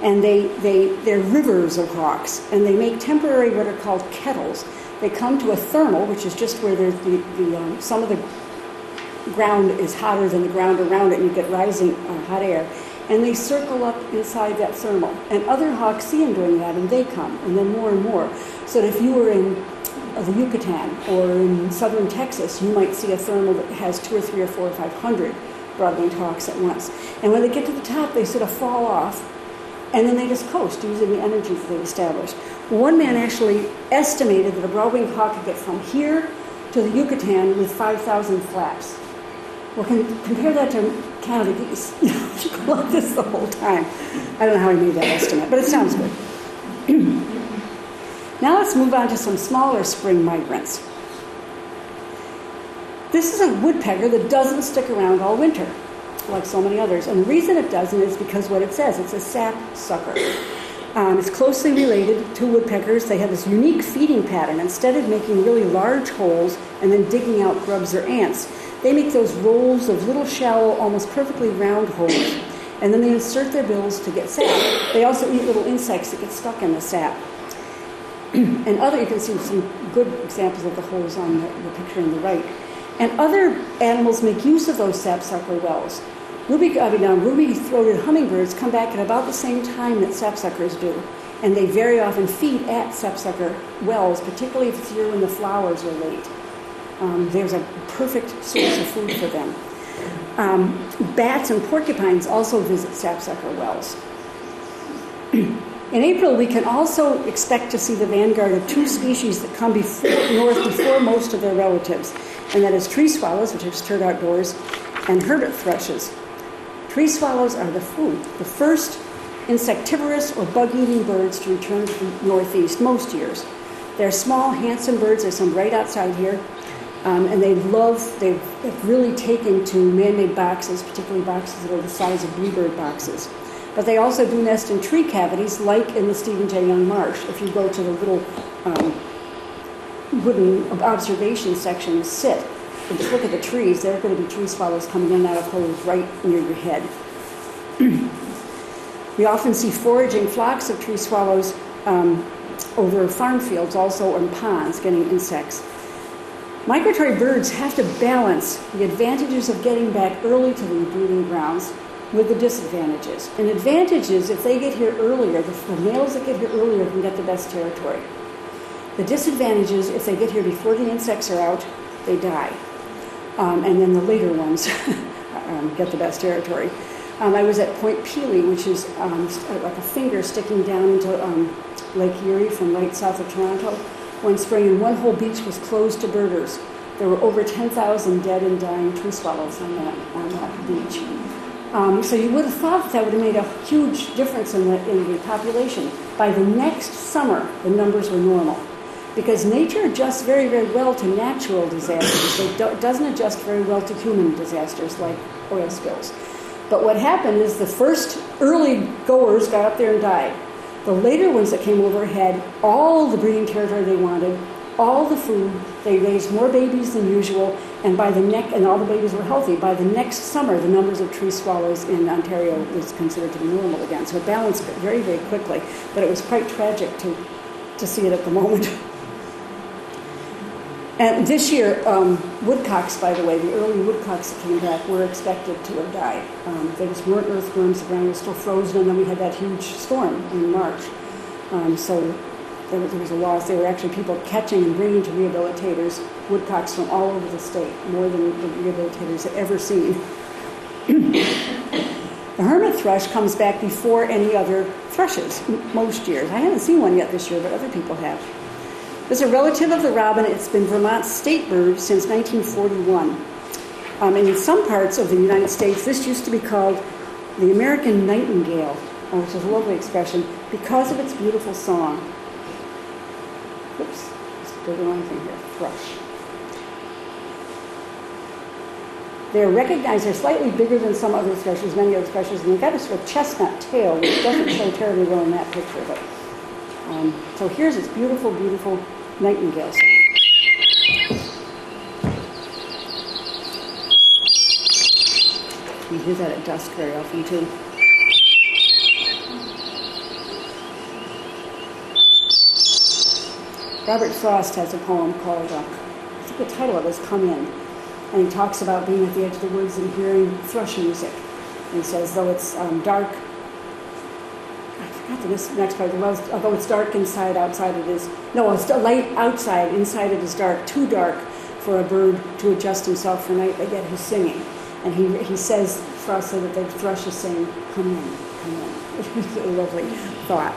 And they, they, they're rivers of hawks, and they make temporary what are called kettles. They come to a thermal, which is just where the, the, um, some of the ground is hotter than the ground around it, and you get rising uh, hot air and they circle up inside that thermal. And other hawks see them doing that, and they come, and then more and more. So that if you were in uh, the Yucatan or in southern Texas, you might see a thermal that has two or three or four or five hundred broad-winged hawks at once. And when they get to the top, they sort of fall off, and then they just coast using the energy that they've established. One man actually estimated that a broad-winged hawk could get from here to the Yucatan with 5,000 flaps. Well, can, compare that to Know, you go like this the whole time. I don't know how he made that estimate, but it sounds good. now let's move on to some smaller spring migrants. This is a woodpecker that doesn't stick around all winter, like so many others. And the reason it doesn't is because what it says it's a sap sucker. Um, it's closely related to woodpeckers. They have this unique feeding pattern. Instead of making really large holes and then digging out grubs or ants, they make those rolls of little shallow, almost perfectly round holes, and then they insert their bills to get sap. They also eat little insects that get stuck in the sap. and other, you can see some good examples of the holes on the, the picture on the right. And other animals make use of those sapsucker wells. Ruby, I mean, um, ruby-throated hummingbirds come back at about the same time that sapsuckers do, and they very often feed at sapsucker wells, particularly if it's here when the flowers are late. Um, there's a perfect source of food for them. Um, bats and porcupines also visit sapsucker wells. In April, we can also expect to see the vanguard of two species that come before, north before most of their relatives, and that is tree swallows, which are stirred outdoors, and hermit thrushes. Tree swallows are the food, the first insectivorous or bug eating birds to return to the northeast most years. They're small, handsome birds. There's some right outside here. Um, and they love, they've, they've really taken to man made boxes, particularly boxes that are the size of bluebird boxes. But they also do nest in tree cavities, like in the Stephen J. Young Marsh. If you go to the little um, wooden observation section, sit and just look at the trees, there are going to be tree swallows coming in and out of holes right near your head. we often see foraging flocks of tree swallows um, over farm fields, also in ponds, getting insects. Migratory birds have to balance the advantages of getting back early to the breeding grounds with the disadvantages. And advantages, if they get here earlier, the, males that get here earlier can get the best territory. The disadvantages, if they get here before the insects are out, they die. Um, and then the later ones um, get the best territory. Um, I was at Point Pelee, which is um, like a finger sticking down into um, Lake Erie from right south of Toronto one spring, and one whole beach was closed to birders. There were over 10,000 dead and dying tree swallows on that, on that beach. Um, so you would have thought that, would have made a huge difference in the, in the population. By the next summer, the numbers were normal. Because nature adjusts very, very well to natural disasters. It do, doesn't adjust very well to human disasters like oil spills. But what happened is the first early goers got up there and died. The later ones that came over had all the breeding territory they wanted, all the food. They raised more babies than usual, and by the neck, and all the babies were healthy. By the next summer, the numbers of tree swallows in Ontario was considered to be normal again. So it balanced very, very quickly. But it was quite tragic to, to see it at the moment. And this year, um, woodcocks, by the way, the early woodcocks that came back were expected to have died. Um, just weren't earthworms, the ground was still frozen, and then we had that huge storm in March. Um, so there was, there was, a loss. There were actually people catching and bringing to rehabilitators woodcocks from all over the state, more than the rehabilitators had ever seen. the hermit thrush comes back before any other thrushes, most years. I haven't seen one yet this year, but other people have. As a relative of the robin, it's been Vermont's state bird since 1941. Um, and in some parts of the United States, this used to be called the American nightingale. which is a lovely expression, because of its beautiful song. Oops, did the wrong thing here. Thrush. They're recognized, they're slightly bigger than some other thrushes, many other thrushes, and they've got a sort of chestnut tail, which doesn't show terribly well in that picture. But um, So here's this beautiful, beautiful nightingale song. We hear that at dusk very often too. Robert Frost has a poem called, uh, I think the title of it is Come In. And he talks about being at the edge of the woods and hearing thrush music. And he says, though it's um, dark, Forgot the next, part, although it's dark inside, outside it is, no, it's light outside, inside it is dark, too dark for a bird to adjust himself for night, but yet he's singing. And he, he says, Frost said that the thrush is saying, come in, come in, is a lovely thought.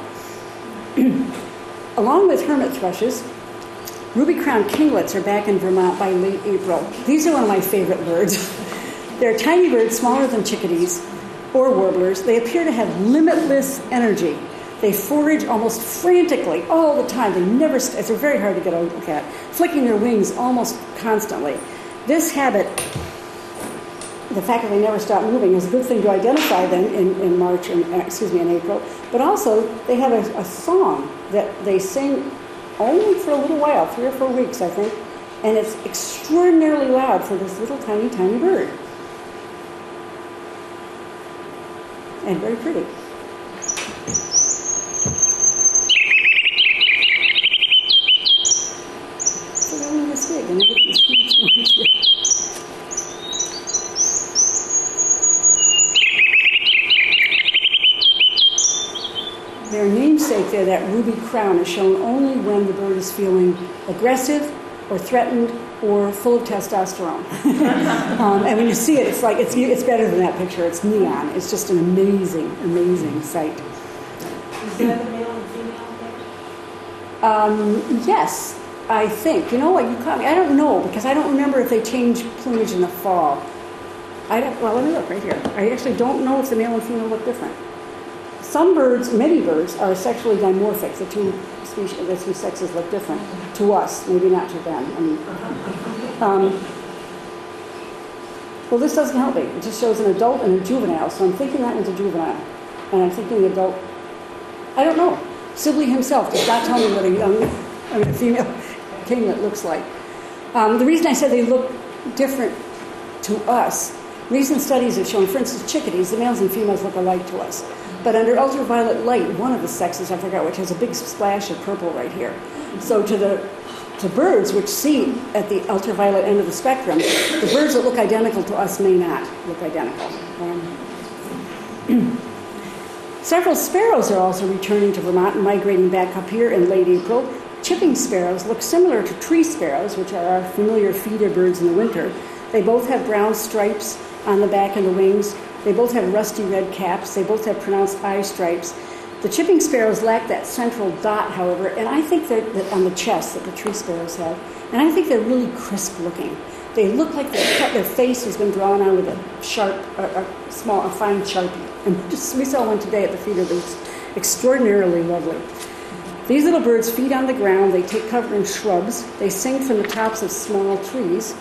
Along with hermit thrushes, ruby crowned kinglets are back in Vermont by late April. These are one of my favorite birds. They're tiny birds smaller than chickadees or warblers. They appear to have limitless energy. They forage almost frantically all the time. They never, st- they're very hard to get a look at, flicking their wings almost constantly. This habit, the fact that they never stop moving, is a good thing to identify them in, in March and, uh, excuse me, in April. But also, they have a, a song that they sing only for a little while, three or four weeks, I think, and it's extraordinarily loud for this little tiny, tiny bird. And very pretty. So they're only big, and everything's huge. Their namesake there, that ruby crown, is shown only when the bird is feeling aggressive or threatened or full of testosterone. um, and when you see it, it's like it's, it's better than that picture. It's neon. It's just an amazing, amazing sight. Is that the male and female? Um, yes, I think. You know what? You caught me. I don't know because I don't remember if they change plumage in the fall. I don't, well, let me look right here. I actually don't know if the male and female look different. Some birds, many birds, are sexually dimorphic. The two species, the two sexes look different to us, maybe not to them. I mean, um, well, this doesn't help me. It just shows an adult and a juvenile. So I'm thinking that one's a juvenile, and I'm thinking the adult. I don't know. Sibley himself does not tell me what a young, I mean, a female kinglet looks like. Um, the reason I said they look different to us, recent studies have shown, for instance, chickadees, the males and females look alike to us. But under ultraviolet light, one of the sexes, I forgot which, has a big splash of purple right here. So to the to birds which see at the ultraviolet end of the spectrum, the birds that look identical to us may not look identical. Um, several sparrows are also returning to Vermont and migrating back up here in late April. Chipping sparrows look similar to tree sparrows, which are our familiar feeder birds in the winter. They both have brown stripes on the back and the wings. They both have rusty red caps. They both have pronounced eye stripes. The chipping sparrows lack that central dot, however, and I think that on the chest that the tree sparrows have, and I think they're really crisp looking. They look like their face has been drawn on with a sharp, a, small, a fine sharpie. And just, we saw one today at the feeder that's extraordinarily lovely. These little birds feed on the ground. They take cover in shrubs. They sing from the tops of small trees.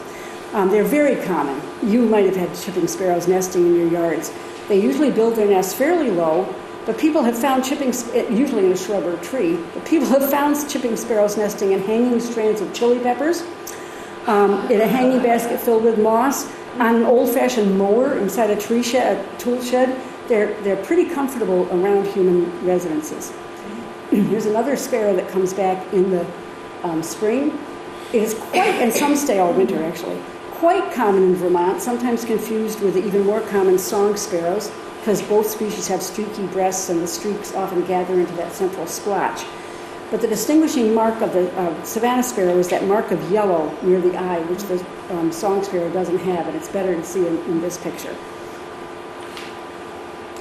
Um, they're very common. You might have had chipping sparrows nesting in your yards. They usually build their nests fairly low, but people have found chipping, usually in a shrub or a tree, but people have found chipping sparrows nesting in hanging strands of chili peppers, um, in a hanging basket filled with moss, on an old-fashioned mower inside a tree shed, a tool shed. They're, they're pretty comfortable around human residences. Here's another sparrow that comes back in the um, spring. It is quite, and some stay all winter actually, quite common in Vermont, sometimes confused with the even more common song sparrows, because both species have streaky breasts and the streaks often gather into that central splotch. But the distinguishing mark of the uh, savanna sparrow is that mark of yellow near the eye, which the um, song sparrow doesn't have, and it's better to see in, in this picture.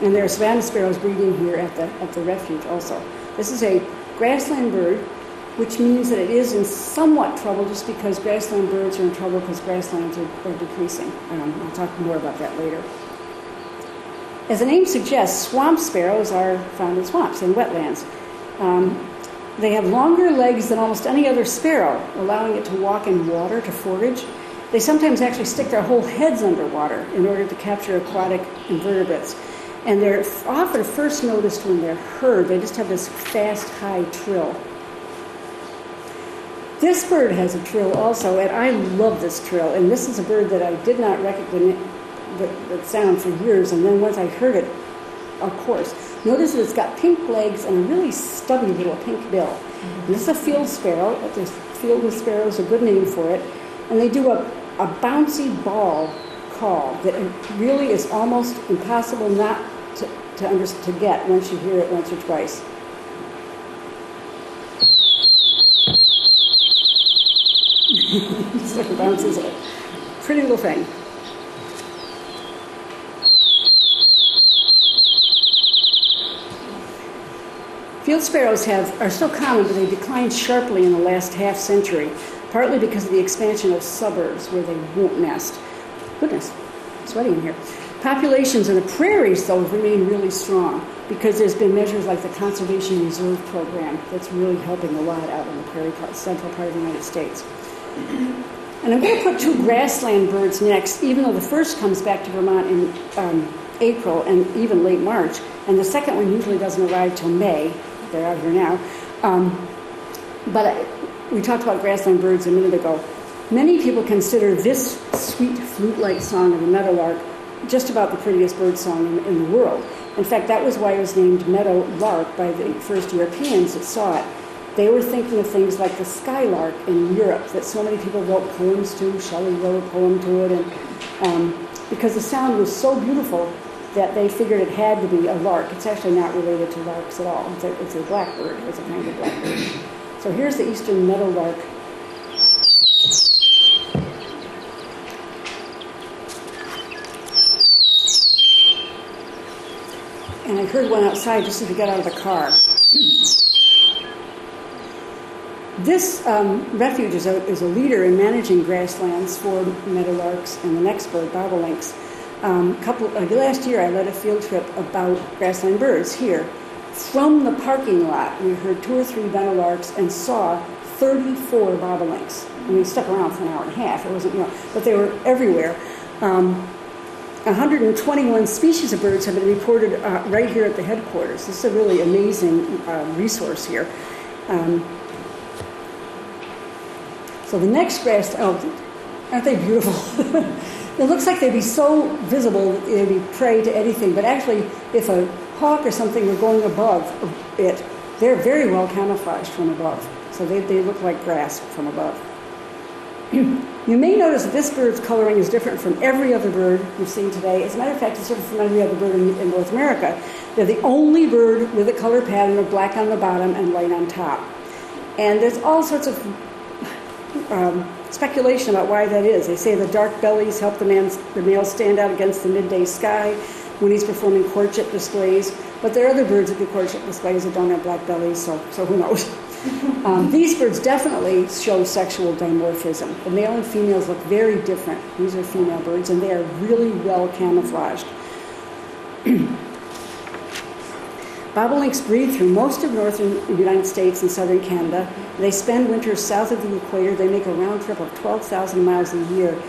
And there are savanna sparrows breeding here at the, at the refuge also. This is a grassland bird, which means that it is in somewhat trouble just because grassland birds are in trouble because grasslands are, are decreasing. Um, I'll talk more about that later. As the name suggests, swamp sparrows are found in swamps and wetlands. Um, they have longer legs than almost any other sparrow, allowing it to walk in water to forage. They sometimes actually stick their whole heads underwater in order to capture aquatic invertebrates. And they're often first noticed when they're heard. They just have this fast, high trill. This bird has a trill also, and I love this trill. And this is a bird that I did not recognize the, the sound for years, and then once I heard it, of course. Notice that it's got pink legs and a really stubby little pink bill. Mm-hmm. This is a field sparrow. The field with sparrows, a good name for it. And they do a, a bouncy ball call that really is almost impossible not to, to, under, to get once you hear it once or twice. so it bounces it. Pretty little thing. Field sparrows have, are still common, but they declined sharply in the last half century, partly because of the expansion of suburbs where they won't nest. Goodness, sweaty in here. Populations in the prairies, though, have remained really strong because there's been measures like the Conservation Reserve Program that's really helping a lot out in the prairie part, central part of the United States. And I'm going to put two grassland birds next, even though the first comes back to Vermont in um, April and even late March, and the second one usually doesn't arrive till May they're out here now. Um, but I, we talked about grassland birds a minute ago. Many people consider this sweet flute-like song of the meadowlark just about the prettiest bird song in, in the world. In fact, that was why it was named meadow lark by the first Europeans that saw it. They were thinking of things like the skylark in Europe that so many people wrote poems to. Shelley wrote a poem to it, and um, because the sound was so beautiful, that they figured it had to be a lark. It's actually not related to larks at all. It's a, it's a blackbird. It's a kind of blackbird. So here's the eastern meadowlark. And I heard one outside just as we got out of the car. This um, refuge is a, is a leader in managing grasslands for meadowlarks and the next bird, bobolinks. Um, couple uh, last year, I led a field trip about grassland birds here. From the parking lot, we heard two or three meadowlarks and saw 34 bobolinks. And we stuck around for an hour and a half. It wasn't, you know, but they were everywhere. Um, 121 species of birds have been reported uh, right here at the headquarters. This is a really amazing uh, resource here. Um, so the next grass, oh, aren't they beautiful? It looks like they'd be so visible that they'd be prey to anything, but actually, if a hawk or something were going above it, they're very well camouflaged from above. So they, they look like grass from above. you may notice that this bird's coloring is different from every other bird we've seen today. As a matter of fact, it's different from every other bird in, in North America. They're the only bird with a color pattern of black on the bottom and white on top. And there's all sorts of um, speculation about why that is. They say the dark bellies help the, man's, the male stand out against the midday sky when he's performing courtship displays. But there are other birds that do courtship displays that don't have black bellies, so, so who knows? um, these birds definitely show sexual dimorphism. The male and females look very different. These are female birds, and they are really well camouflaged. Bobolinks breed through most of northern United States and southern Canada. They spend winters south of the equator. They make a round trip of 12,000 miles a year.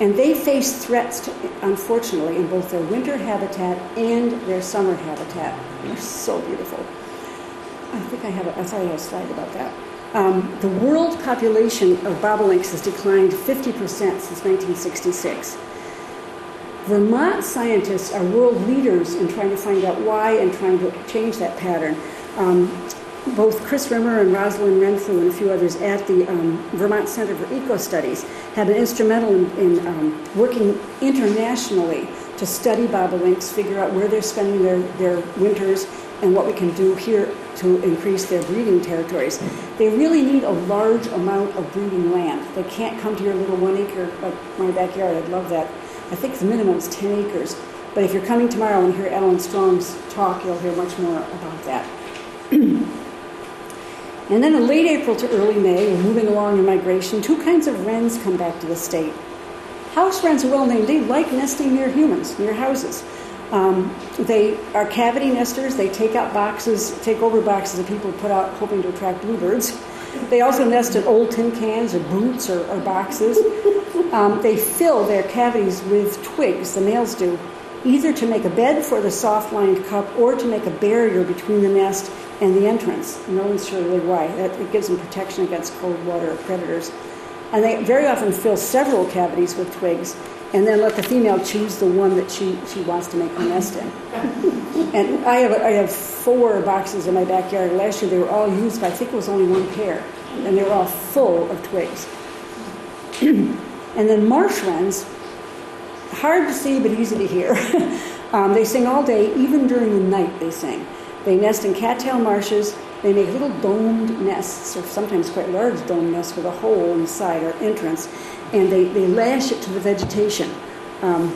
And they face threats, to, unfortunately, in both their winter habitat and their summer habitat. They're so beautiful. I think I have a, I thought I had a slide about that. Um, the world population of bobolinks has declined 50% since 1966. Vermont scientists are world leaders in trying to find out why and trying to change that pattern. Um, both Chris Rimmer and Rosalind Renfrew and a few others at the um, Vermont Center for Ecostudies have been instrumental in, in um, working internationally to study bobolinks, figure out where they're spending their, their winters, and what we can do here to increase their breeding territories. They really need a large amount of breeding land. They can't come to your little one acre, like my backyard. I'd love that I think the minimum is 10 acres. But if you're coming tomorrow and hear Allan Strong's talk, you'll hear much more about that. and then in late April to early May, we're moving along in migration, two kinds of wrens come back to the state. House wrens are well named. They like nesting near humans, near houses. Um, they are cavity nesters. They take out boxes, take over boxes that people put out hoping to attract bluebirds. They also nest in old tin cans or boots or, or boxes. Um, they fill their cavities with twigs, the males do, either to make a bed for the soft lined cup or to make a barrier between the nest and the entrance. No one's sure really why. It gives them protection against cold water or predators. And they very often fill several cavities with twigs and then let the female choose the one that she, she wants to make her nest in. and I have, I have four boxes in my backyard. Last year they were all used, but I think it was only one pair. And they were all full of twigs. and then marsh wrens, hard to see but easy to hear. um, they sing all day, even during the night they sing. They nest in cattail marshes. They make little domed nests, or sometimes quite large domed nests with a hole inside or entrance and they, they lash it to the vegetation, um,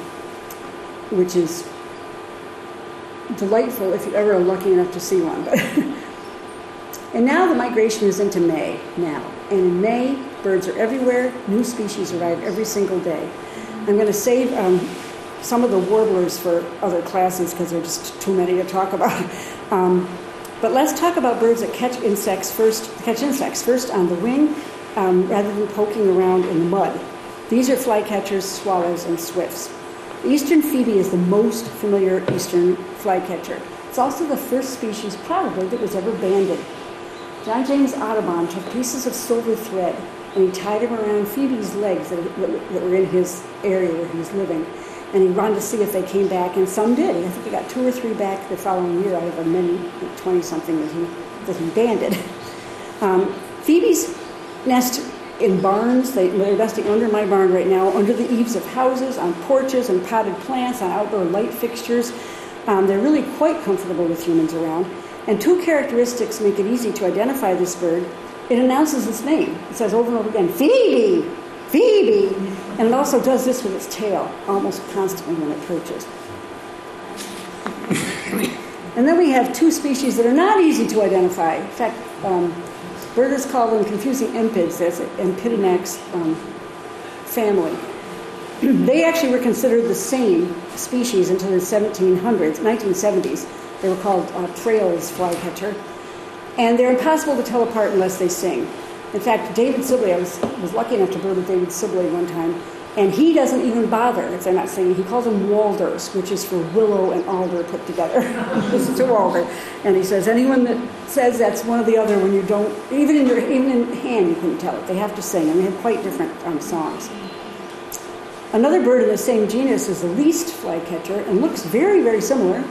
which is delightful if you ever are lucky enough to see one. But and now the migration is into May now, and in May birds are everywhere. New species arrive every single day. I'm going to save um, some of the warblers for other classes because there are just too many to talk about. Um, but let's talk about birds that catch insects first. Catch insects first on the wing um, rather than poking around in the mud. These are flycatchers, swallows, and swifts. Eastern phoebe is the most familiar eastern flycatcher. It's also the first species, probably, that was ever banded. John James Audubon took pieces of silver thread and he tied them around Phoebe's legs that, that were in his area where he was living. And he wanted to see if they came back, and some did. I think he got two or three back the following year out of the many, 20 something that he, that he banded. Um, Phoebe's nest in barns. They, are nesting under my barn right now, under the eaves of houses, on porches and potted plants, on outdoor light fixtures. Um, they're really quite comfortable with humans around. And two characteristics make it easy to identify this bird. It announces its name. It says over and over again, Phoebe, Phoebe. And it also does this with its tail almost constantly when it perches. and then we have two species that are not easy to identify. In fact, um, Birders call them confusing empids, as Empidonax um, family. they actually were considered the same species until the 1700s, 1970s. They were called uh, Traill's flycatcher. And they're impossible to tell apart unless they sing. In fact, David Sibley, I was, was lucky enough to bird with David Sibley one time, and he doesn't even bother if they're not singing. He calls them Walders, which is for willow and alder put together. this is a Walder. And he says, anyone that says that's one or the other when you don't, even in your even in hand, you couldn't tell it. They have to sing, and they have quite different um, songs. Another bird in the same genus is the least flycatcher and looks very, very similar,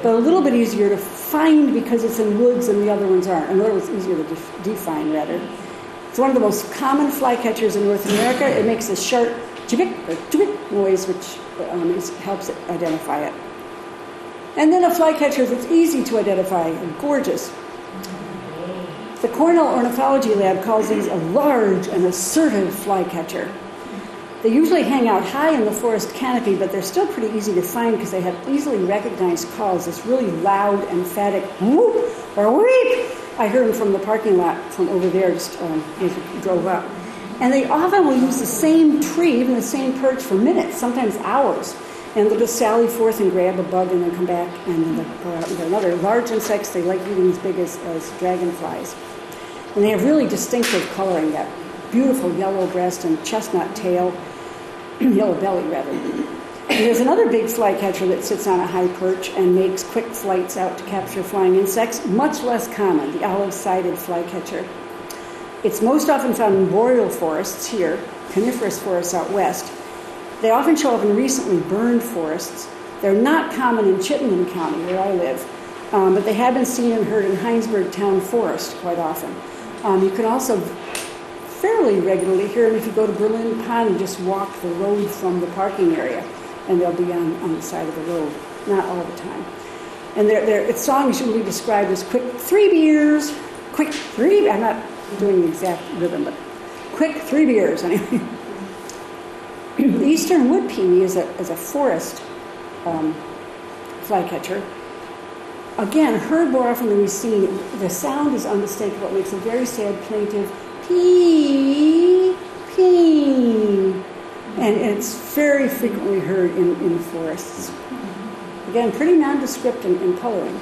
but a little bit easier to find because it's in woods and the other ones aren't. In other words, easier to def- define, rather. It's one of the most common flycatchers in North America. It makes a sharp chibik or chibik noise, which um, is, helps identify it. And then a flycatcher that's easy to identify and gorgeous. The Cornell Ornithology Lab calls these a large and assertive flycatcher. They usually hang out high in the forest canopy, but they're still pretty easy to find because they have easily recognized calls. This really loud, emphatic whoop or weep. I heard them from the parking lot from over there just um, as drove up. And they often will use the same tree, even the same perch, for minutes, sometimes hours. And they'll just sally forth and grab a bug and then come back and then go out and get another. Large insects, they like eating as big as, as dragonflies. And they have really distinctive coloring, that beautiful yellow breast and chestnut tail, yellow belly rather. And there's another big flycatcher that sits on a high perch and makes quick flights out to capture flying insects, much less common, the olive-sided flycatcher. It's most often found in boreal forests here, coniferous forests out west. They often show up in recently burned forests. They're not common in Chittenden County, where I live, um, but they have been seen and heard in Hinesburg Town Forest quite often. Um, you can also fairly regularly hear them if you go to Berlin Pond and just walk the road from the parking area, and they'll be on, on the side of the road, not all the time. And their, their its song is usually described as quick three beers, quick three. I'm not doing the exact rhythm, but quick three beers anyway. the eastern wood pewee is a, is a forest um, flycatcher. Again, heard more often than we see, the sound is unmistakable. It makes a very sad, plaintive pee, pee. And it's very frequently heard in, in forests. Again, pretty nondescript in, in coloring.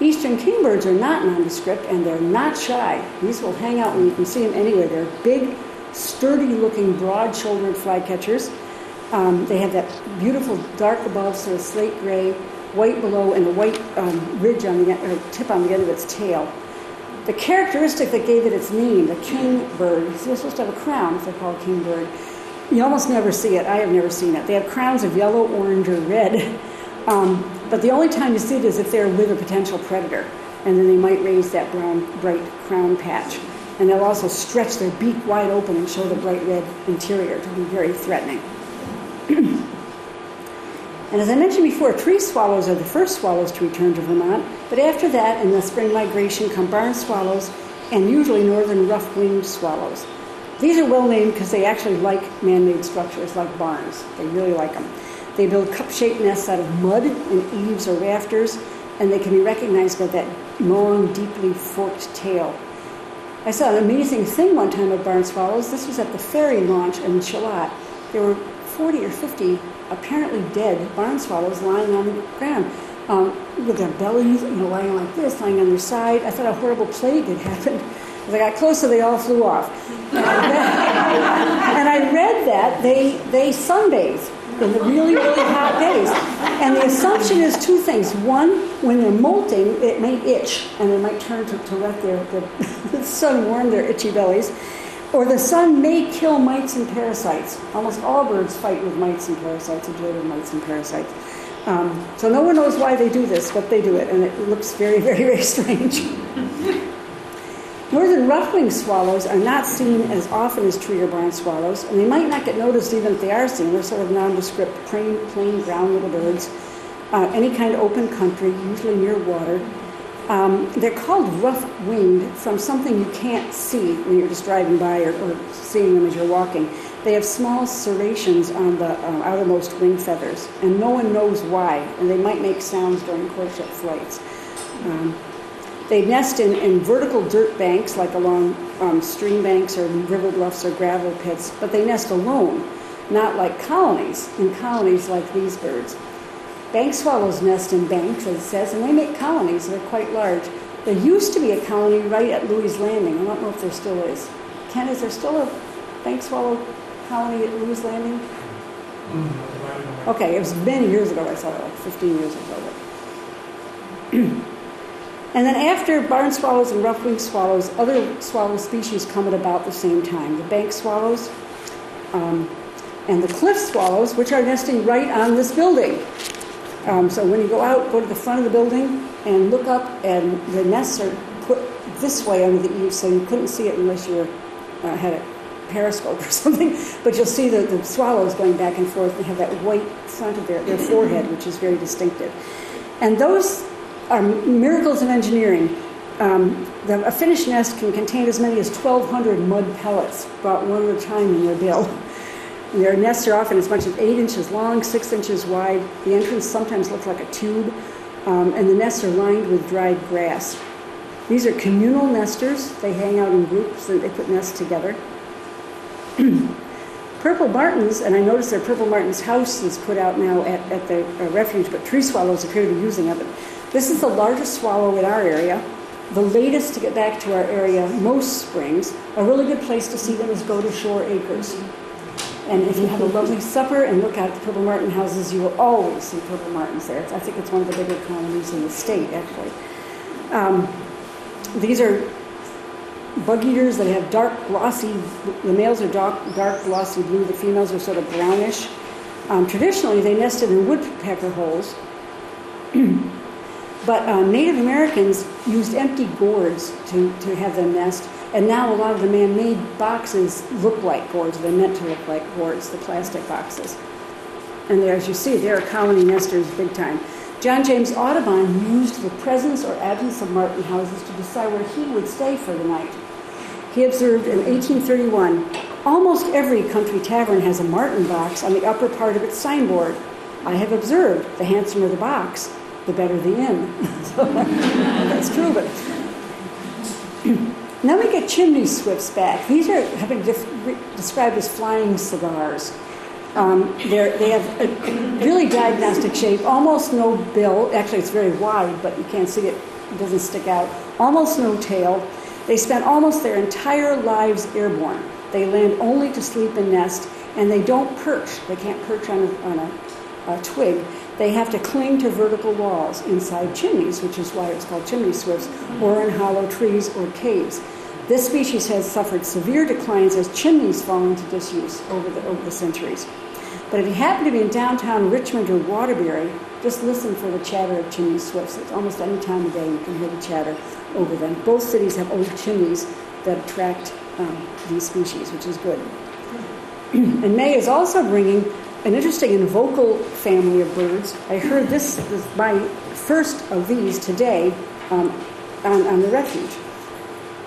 Eastern kingbirds are not nondescript and they're not shy. These will hang out and you can see them anywhere. They're big, sturdy looking, broad shouldered flycatchers. Um, they have that beautiful dark above, sort of slate gray, white below, and a white um, ridge on the tip on the end of its tail. The characteristic that gave it its name, the kingbird, they're supposed to have a crown if they're called kingbird. You almost never see it. I have never seen it. They have crowns of yellow, orange, or red. Um, but the only time you see it is if they're with a potential predator, and then they might raise that brown, bright crown patch. And they'll also stretch their beak wide open and show the bright red interior to be very threatening. and as I mentioned before, tree swallows are the first swallows to return to Vermont, but after that, in the spring migration, come barn swallows and usually northern rough winged swallows. These are well named because they actually like man made structures like barns. They really like them. They build cup shaped nests out of mud and eaves or rafters, and they can be recognized by that long, deeply forked tail. I saw an amazing thing one time of barn swallows. This was at the ferry launch in Charlotte. There were 40 or 50 apparently dead barn swallows lying on the ground um, with their bellies, you know, lying like this, lying on their side. I thought a horrible plague had happened. As I got closer, they all flew off. And I read, that they, they sunbathe the really, really hot days. And the assumption is two things. One, when they're molting, it may itch, and they might turn to, to let their, the sun warm their itchy bellies. Or the sun may kill mites and parasites. Almost all birds fight with mites and parasites, deal with mites and parasites. Um, so no one knows why they do this, but they do it, and it looks very, very, very strange. Northern rough-winged swallows are not seen as often as tree or barn swallows, and they might not get noticed even if they are seen. They're sort of nondescript, plain, plain brown little birds. Uh, any kind of open country, usually near water. Um, they're called rough-winged from something you can't see when you're just driving by or, or seeing them as you're walking. They have small serrations on the uh, outermost wing feathers, and no one knows why, and they might make sounds during courtship flights. Um, they nest in, in vertical dirt banks, like along um, stream banks or river bluffs or gravel pits, but they nest alone, not like colonies, in colonies like these birds. Bank swallows nest in banks, as it says, and they make colonies. that are quite large. There used to be a colony right at Louis Landing. I don't know if there still is. Ken, is there still a bank swallow colony at Louis Landing? Okay, it was many years ago. I saw it, like 15 years ago. And then after barn swallows and rough-winged swallows, other swallow species come at about the same time. The bank swallows um, and the cliff swallows, which are nesting right on this building. Um, so when you go out, go to the front of the building and look up, and the nests are put this way under the eaves, so you couldn't see it unless you uh, had a periscope or something. But you'll see the, the swallows going back and forth. They have that white front of their, their forehead, which is very distinctive. And those are miracles of engineering. Um, the, a finished nest can contain as many as 1,200 mud pellets brought one at a time in their bill. And their nests are often as much as 8 inches long, 6 inches wide. The entrance sometimes looks like a tube, um, and the nests are lined with dried grass. These are communal nesters. They hang out in groups and they put nests together. Purple martins, and I noticed their purple martin's house is put out now at, at the uh, refuge, but tree swallows appear to be using it. This is the largest swallow in our area. The latest to get back to our area most springs. A really good place to see them is go to Shore Acres. And if you have a lovely supper and look out at the purple martin houses, you will always see purple martins there. I think it's one of the bigger colonies in the state, actually. Um, these are bug eaters that have dark, glossy, the males are dark, dark glossy blue, the females are sort of brownish. Um, traditionally, they nested in woodpecker holes. But uh, Native Americans used empty gourds to, to have them nest, and now a lot of the man made boxes look like gourds. They're meant to look like gourds, the plastic boxes. And there, as you see, they're colony nesters big time. John James Audubon used the presence or absence of martin houses to decide where he would stay for the night. He observed in 1831 almost every country tavern has a martin box on the upper part of its signboard. I have observed the handsomer the box, the better the inn. so, that's true, but. now we get chimney swifts back. These are have been described as flying cigars. Um, they have a really diagnostic shape, almost no bill. Actually, it's very wide, but you can't see it, it doesn't stick out. Almost no tail. They spend almost their entire lives airborne. They land only to sleep and nest, and they don't perch. They can't perch on a, on a, a twig. They have to cling to vertical walls inside chimneys, which is why it's called chimney swifts, or in hollow trees or caves. This species has suffered severe declines as chimneys fall into disuse over the, over the centuries. But if you happen to be in downtown Richmond or Waterbury, just listen for the chatter of chimney swifts. It's almost any time of day you can hear the chatter over them. Both cities have old chimneys that attract um, these species, which is good. and May is also bringing an interesting and vocal family of birds. I heard this, this my first of these today um, on, on the refuge.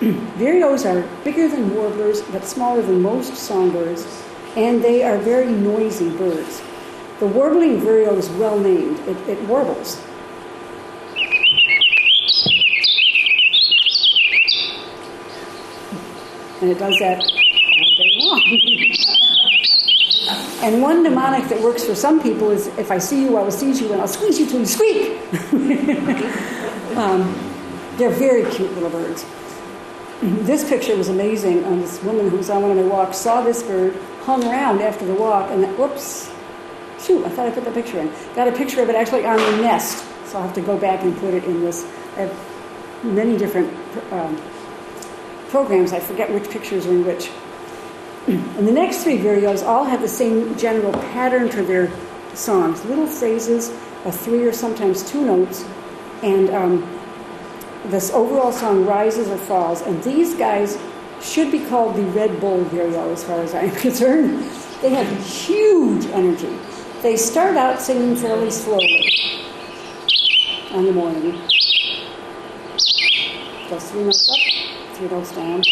Vireos are bigger than warblers but smaller than most songbirds, and they are very noisy birds. The warbling vireo is well named. It, it warbles. And it does that all day long. and one mnemonic that works for some people is if I see you, I will seize you and I'll squeeze you till you squeak. um, they're very cute little birds. This picture was amazing. Um, this woman who was on one of my walks saw this bird, hung around after the walk, and then, whoops, shoot, I thought I put the picture in. Got a picture of it actually on the nest, so I'll have to go back and put it in this. I have many different um, programs. I forget which pictures are in which. And the next three vireos all have the same general pattern to their songs little phrases of three or sometimes two notes, and um, this overall song rises or falls, and these guys should be called the Red Bull Vireo as far as I'm concerned. They have huge energy. They start out singing fairly slowly on the morning. Goes three notes up, three notes down.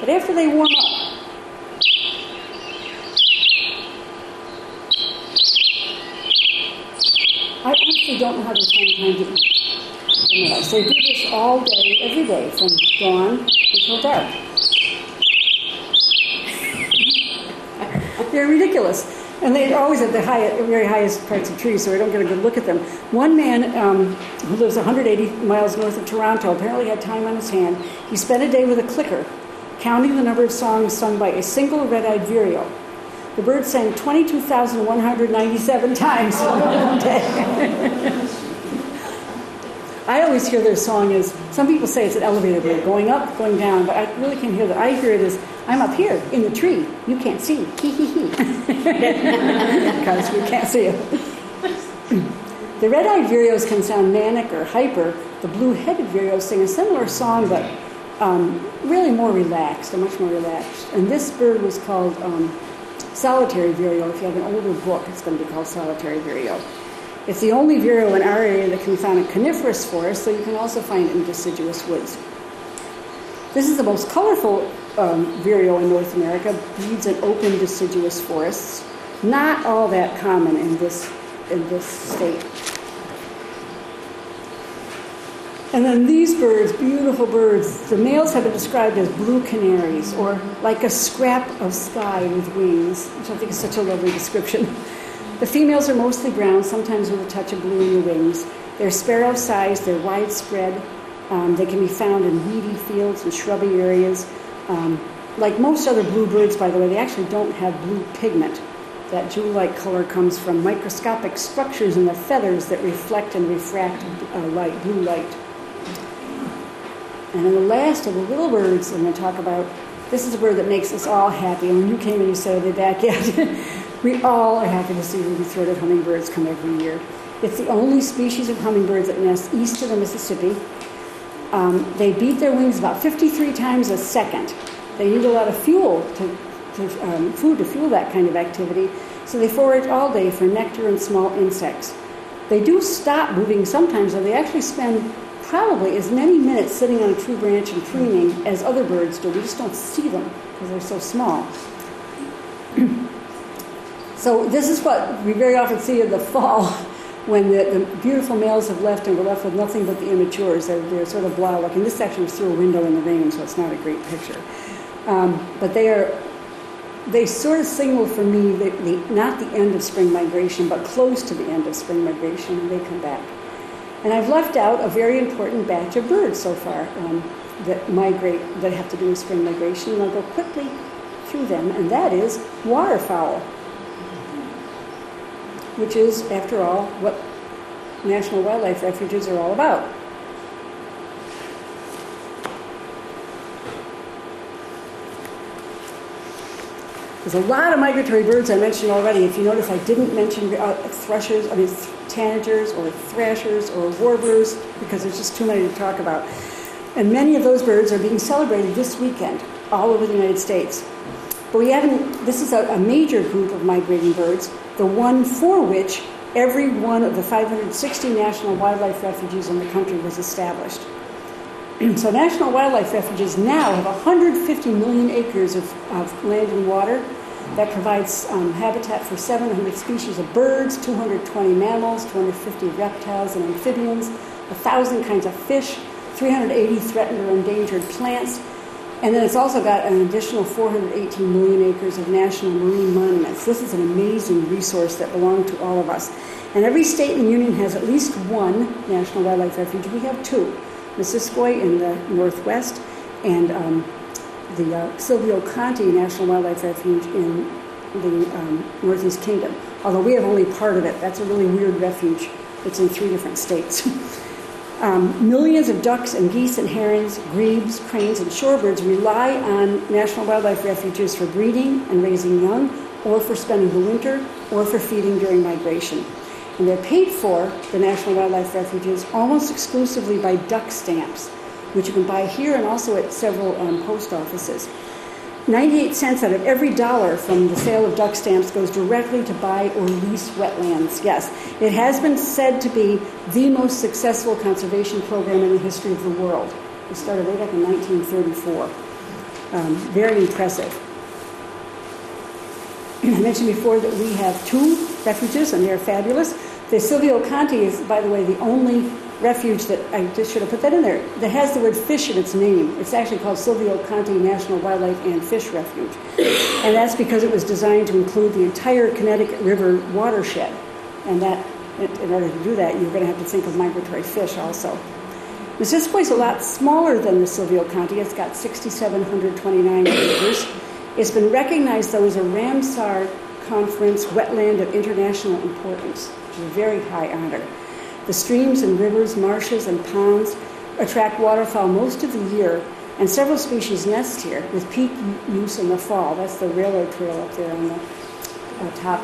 But after they warm up, I honestly don't know how they find time to eat. So they do this all day, every day, from dawn until dark. They're ridiculous. And they're always at the high, very highest parts of trees, so I don't get a good look at them. One man um, who lives 180 miles north of Toronto apparently had time on his hand. He spent a day with a clicker, counting the number of songs sung by a single red eyed vireo. The bird sang 22,197 times one day. I always hear their song as some people say it's an elevator bird, going up, going down, but I really can't hear that. I hear it as I'm up here in the tree. You can't see. Hee hee hee. Because we can't see it. the red eyed vireos can sound manic or hyper. The blue headed vireos sing a similar song, but um, really more relaxed, and much more relaxed. And this bird was called um, solitary vireo. If you have an older book, it's going to be called solitary vireo. It's the only vireo in our area that can be found in coniferous forests, so you can also find it in deciduous woods. This is the most colorful um, vireo in North America, breeds in open deciduous forests. Not all that common in this, in this state. And then these birds, beautiful birds, the males have been described as blue canaries or like a scrap of sky with wings, which I think is such a lovely description. The females are mostly brown, sometimes with a touch of blue in the wings. They're sparrow sized, they're widespread. Um, they can be found in weedy fields and shrubby areas. Um, like most other bluebirds, by the way, they actually don't have blue pigment. That jewel like color comes from microscopic structures in the feathers that reflect and refract uh, light, blue light. And then the last of the little birds I'm going to talk about, this is a bird that makes us all happy. And when you came and you said, Are they back yet? we all are happy to see ruby-throated hummingbirds come every year. It's the only species of hummingbirds that nest east of the Mississippi. Um, they beat their wings about 53 times a second. They need a lot of fuel to, to um, food to fuel that kind of activity, so they forage all day for nectar and small insects. They do stop moving sometimes, though they actually spend probably as many minutes sitting on a tree branch and preening as other birds do. We just don't see them because they're so small. so this is what we very often see in the fall when the, the, beautiful males have left and we're left with nothing but the immatures. They're, they're sort of blah looking. This section was through a window in the rain, so it's not a great picture. Um, but they are they sort of signal for me that the, not the end of spring migration, but close to the end of spring migration, and they come back. And I've left out a very important batch of birds so far um, that migrate, that have to do with spring migration, and I'll go quickly through them, and that is waterfowl, which is, after all, what national wildlife refuges are all about. There's a lot of migratory birds I mentioned already. If you notice, I didn't mention uh, thrushes, I mean tanagers or thrashers or warblers because there's just too many to talk about. And many of those birds are being celebrated this weekend all over the United States. But we haven't, this is a, a major group of migrating birds, the one for which every one of the 560 national wildlife refuges in the country was established. so national wildlife refuges now have 150 million acres of, of land and water that provides um, habitat for 700 species of birds, 220 mammals, 250 reptiles and amphibians, 1,000 kinds of fish, 380 threatened or endangered plants, and then it's also got an additional 418 million acres of national marine monuments. This is an amazing resource that belongs to all of us. And every state in the Union has at least one national wildlife refuge. We have two Missisquoi in the northwest and um, the uh, Silvio Conte National Wildlife Refuge in the um, Northeast Kingdom. Although we have only part of it, that's a really weird refuge. It's in three different states. um, millions of ducks and geese and herons, grebes, cranes, and shorebirds rely on national wildlife refuges for breeding and raising young, or for spending the winter, or for feeding during migration. And they're paid for, the National Wildlife Refuges, almost exclusively by duck stamps which you can buy here and also at several um, post offices. 98 cents out of every dollar from the sale of duck stamps goes directly to buy or lease wetlands. Yes, it has been said to be the most successful conservation program in the history of the world. It started way back in 1934. Um, very impressive. I mentioned before that we have two refuges, and they're fabulous. The Silvio Conte is, by the way, the only refuge that I just should have put that in there that has the word fish in its name. It's actually called Silvio Conte National Wildlife and Fish Refuge. And that's because it was designed to include the entire Connecticut River watershed. And that, in order to do that, you're going to have to think of migratory fish also. Missisquoi is a lot smaller than the Silvio Conte. It's got 6,729 acres. It's been recognized, though, as a Ramsar Conference wetland of international importance, which is a very high honor. The streams and rivers, marshes, and ponds attract waterfowl most of the year, and several species nest here with peak use in the fall. That's the railroad trail up there on the uh, top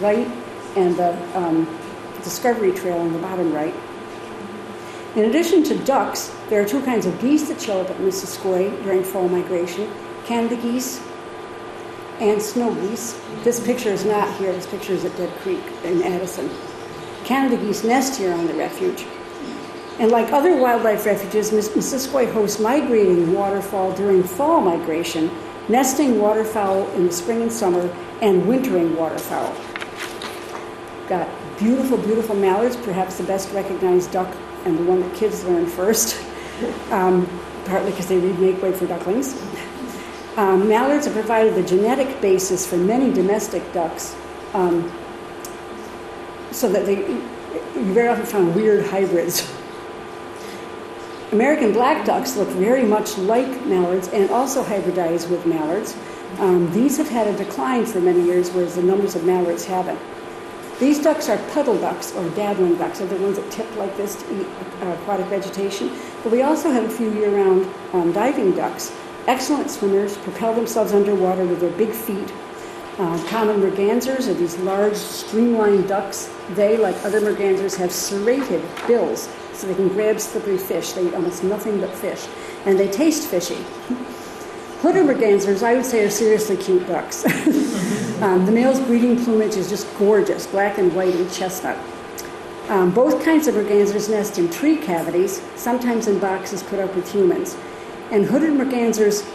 right, and the um, Discovery Trail on the bottom right. In addition to ducks, there are two kinds of geese that show up at Missisquoi during fall migration Canada geese and snow geese. This picture is not here, this picture is at Dead Creek in Addison. Canada geese nest here on the refuge. And like other wildlife refuges, Missisquoi hosts migrating waterfowl during fall migration, nesting waterfowl in the spring and summer, and wintering waterfowl. Got beautiful, beautiful mallards, perhaps the best recognized duck and the one that kids learn first, um, partly because they read Make Way for Ducklings. Um, mallards have provided the genetic basis for many domestic ducks. Um, so that they you very often find weird hybrids. American black ducks look very much like mallards and also hybridize with mallards. Um, these have had a decline for many years, whereas the numbers of mallards haven't. These ducks are puddle ducks or dabbling ducks. They're the ones that tip like this to eat uh, aquatic vegetation. But we also have a few year round um, diving ducks. Excellent swimmers, propel themselves underwater with their big feet, uh, common mergansers are these large, streamlined ducks. They, like other mergansers, have serrated bills so they can grab slippery fish. They eat almost nothing but fish, and they taste fishy. Hooded mergansers, I would say, are seriously cute ducks. um, the male's breeding plumage is just gorgeous, black and white and chestnut. Um, both kinds of mergansers nest in tree cavities, sometimes in boxes put up with humans. And hooded mergansers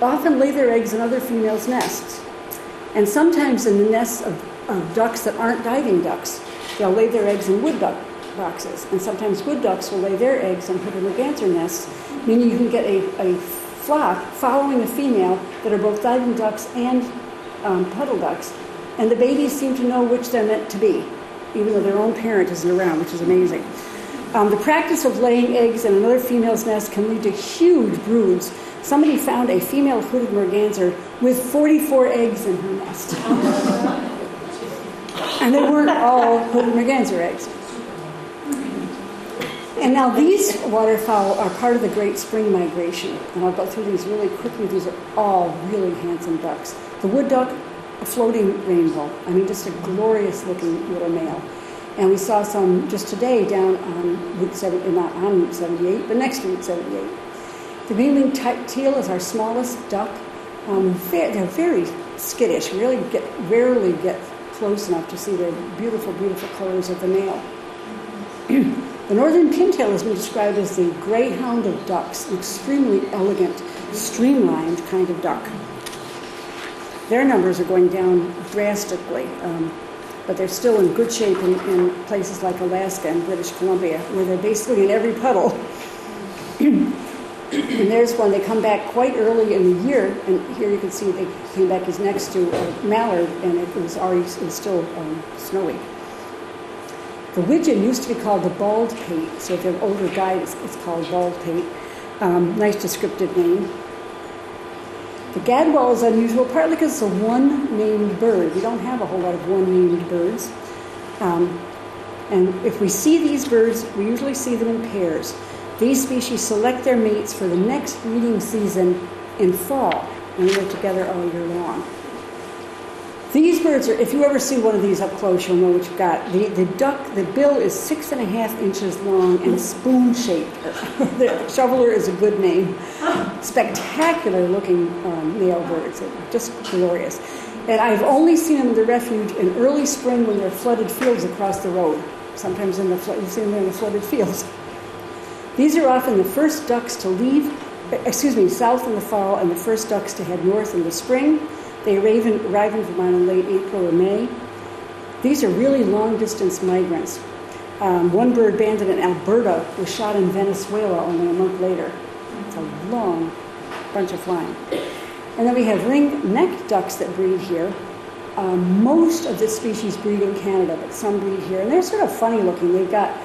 often lay their eggs in other females' nests. And sometimes in the nests of, of ducks that aren't diving ducks, they'll lay their eggs in wood duck boxes. And sometimes wood ducks will lay their eggs in merganser nests, meaning you can get a, a flock following a female that are both diving ducks and um, puddle ducks, and the babies seem to know which they're meant to be, even though their own parent isn't around, which is amazing. Um, the practice of laying eggs in another female's nest can lead to huge broods. Somebody found a female hooded merganser with 44 eggs in her nest. and they weren't all hooded merganser eggs. And now these waterfowl are part of the Great Spring Migration, and I'll go through these really quickly. These are all really handsome ducks. The wood duck, a floating rainbow. I mean, just a glorious looking little male. And we saw some just today down on Route 7, not on Route 78, but next to Route 78. The green-winged teal is our smallest duck. Um, they're very skittish. We really get, rarely get close enough to see the beautiful, beautiful colors of the male. the northern pintail has been described as the greyhound of ducks, an extremely elegant, streamlined kind of duck. Their numbers are going down drastically, um, but they're still in good shape in, in places like Alaska and British Columbia, where they're basically in every puddle. and there's one, they come back quite early in the year, and here you can see they came back, he's next to a mallard, and it was already it was still um, snowy. The widgeon used to be called the bald pate, so if you have older guide, it's, it's called bald pate. Um, nice descriptive name. The gadwall is unusual partly because it's a one named bird. We don't have a whole lot of one named birds. Um, and if we see these birds, we usually see them in pairs. These species select their mates for the next breeding season in fall, and they're together all year long. These birds are, if you ever see one of these up close, you'll know what you've got. The, the duck, the bill is six and a half inches long and spoon shaped. the shoveler is a good name. Spectacular looking um, male birds, just glorious. And I've only seen them in the refuge in early spring when there are flooded fields across the road. Sometimes in the you see them in the flooded fields. These are often the first ducks to leave, excuse me, south in the fall and the first ducks to head north in the spring. They arrive in, arrive in Vermont in late April or May. These are really long distance migrants. Um, one bird banded in Alberta was shot in Venezuela only a month later. It's a long bunch of flying. And then we have ring-necked ducks that breed here. Um, most of this species breed in Canada, but some breed here. And they're sort of funny looking. They've got,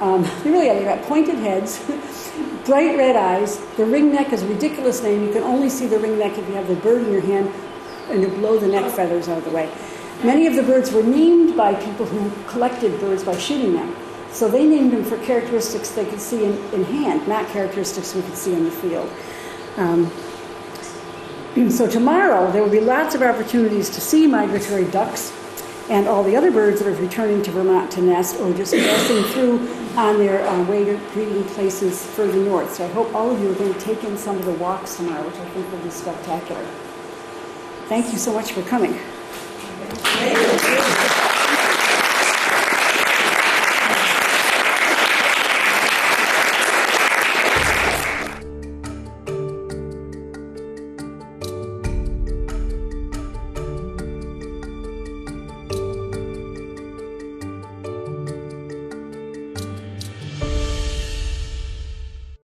um, they really are, they've got pointed heads, bright red eyes. The ring neck is a ridiculous name. You can only see the ring neck if you have the bird in your hand and you blow the neck feathers out of the way. Many of the birds were named by people who collected birds by shooting them. So they named them for characteristics they could see in, in hand, not characteristics we could see in the field. Um, so tomorrow there will be lots of opportunities to see migratory ducks and all the other birds that are returning to Vermont to nest or just passing through on their uh, way to breeding places further north. So I hope all of you are going to take in some of the walks tomorrow, which I think will be spectacular. Thank you so much for coming.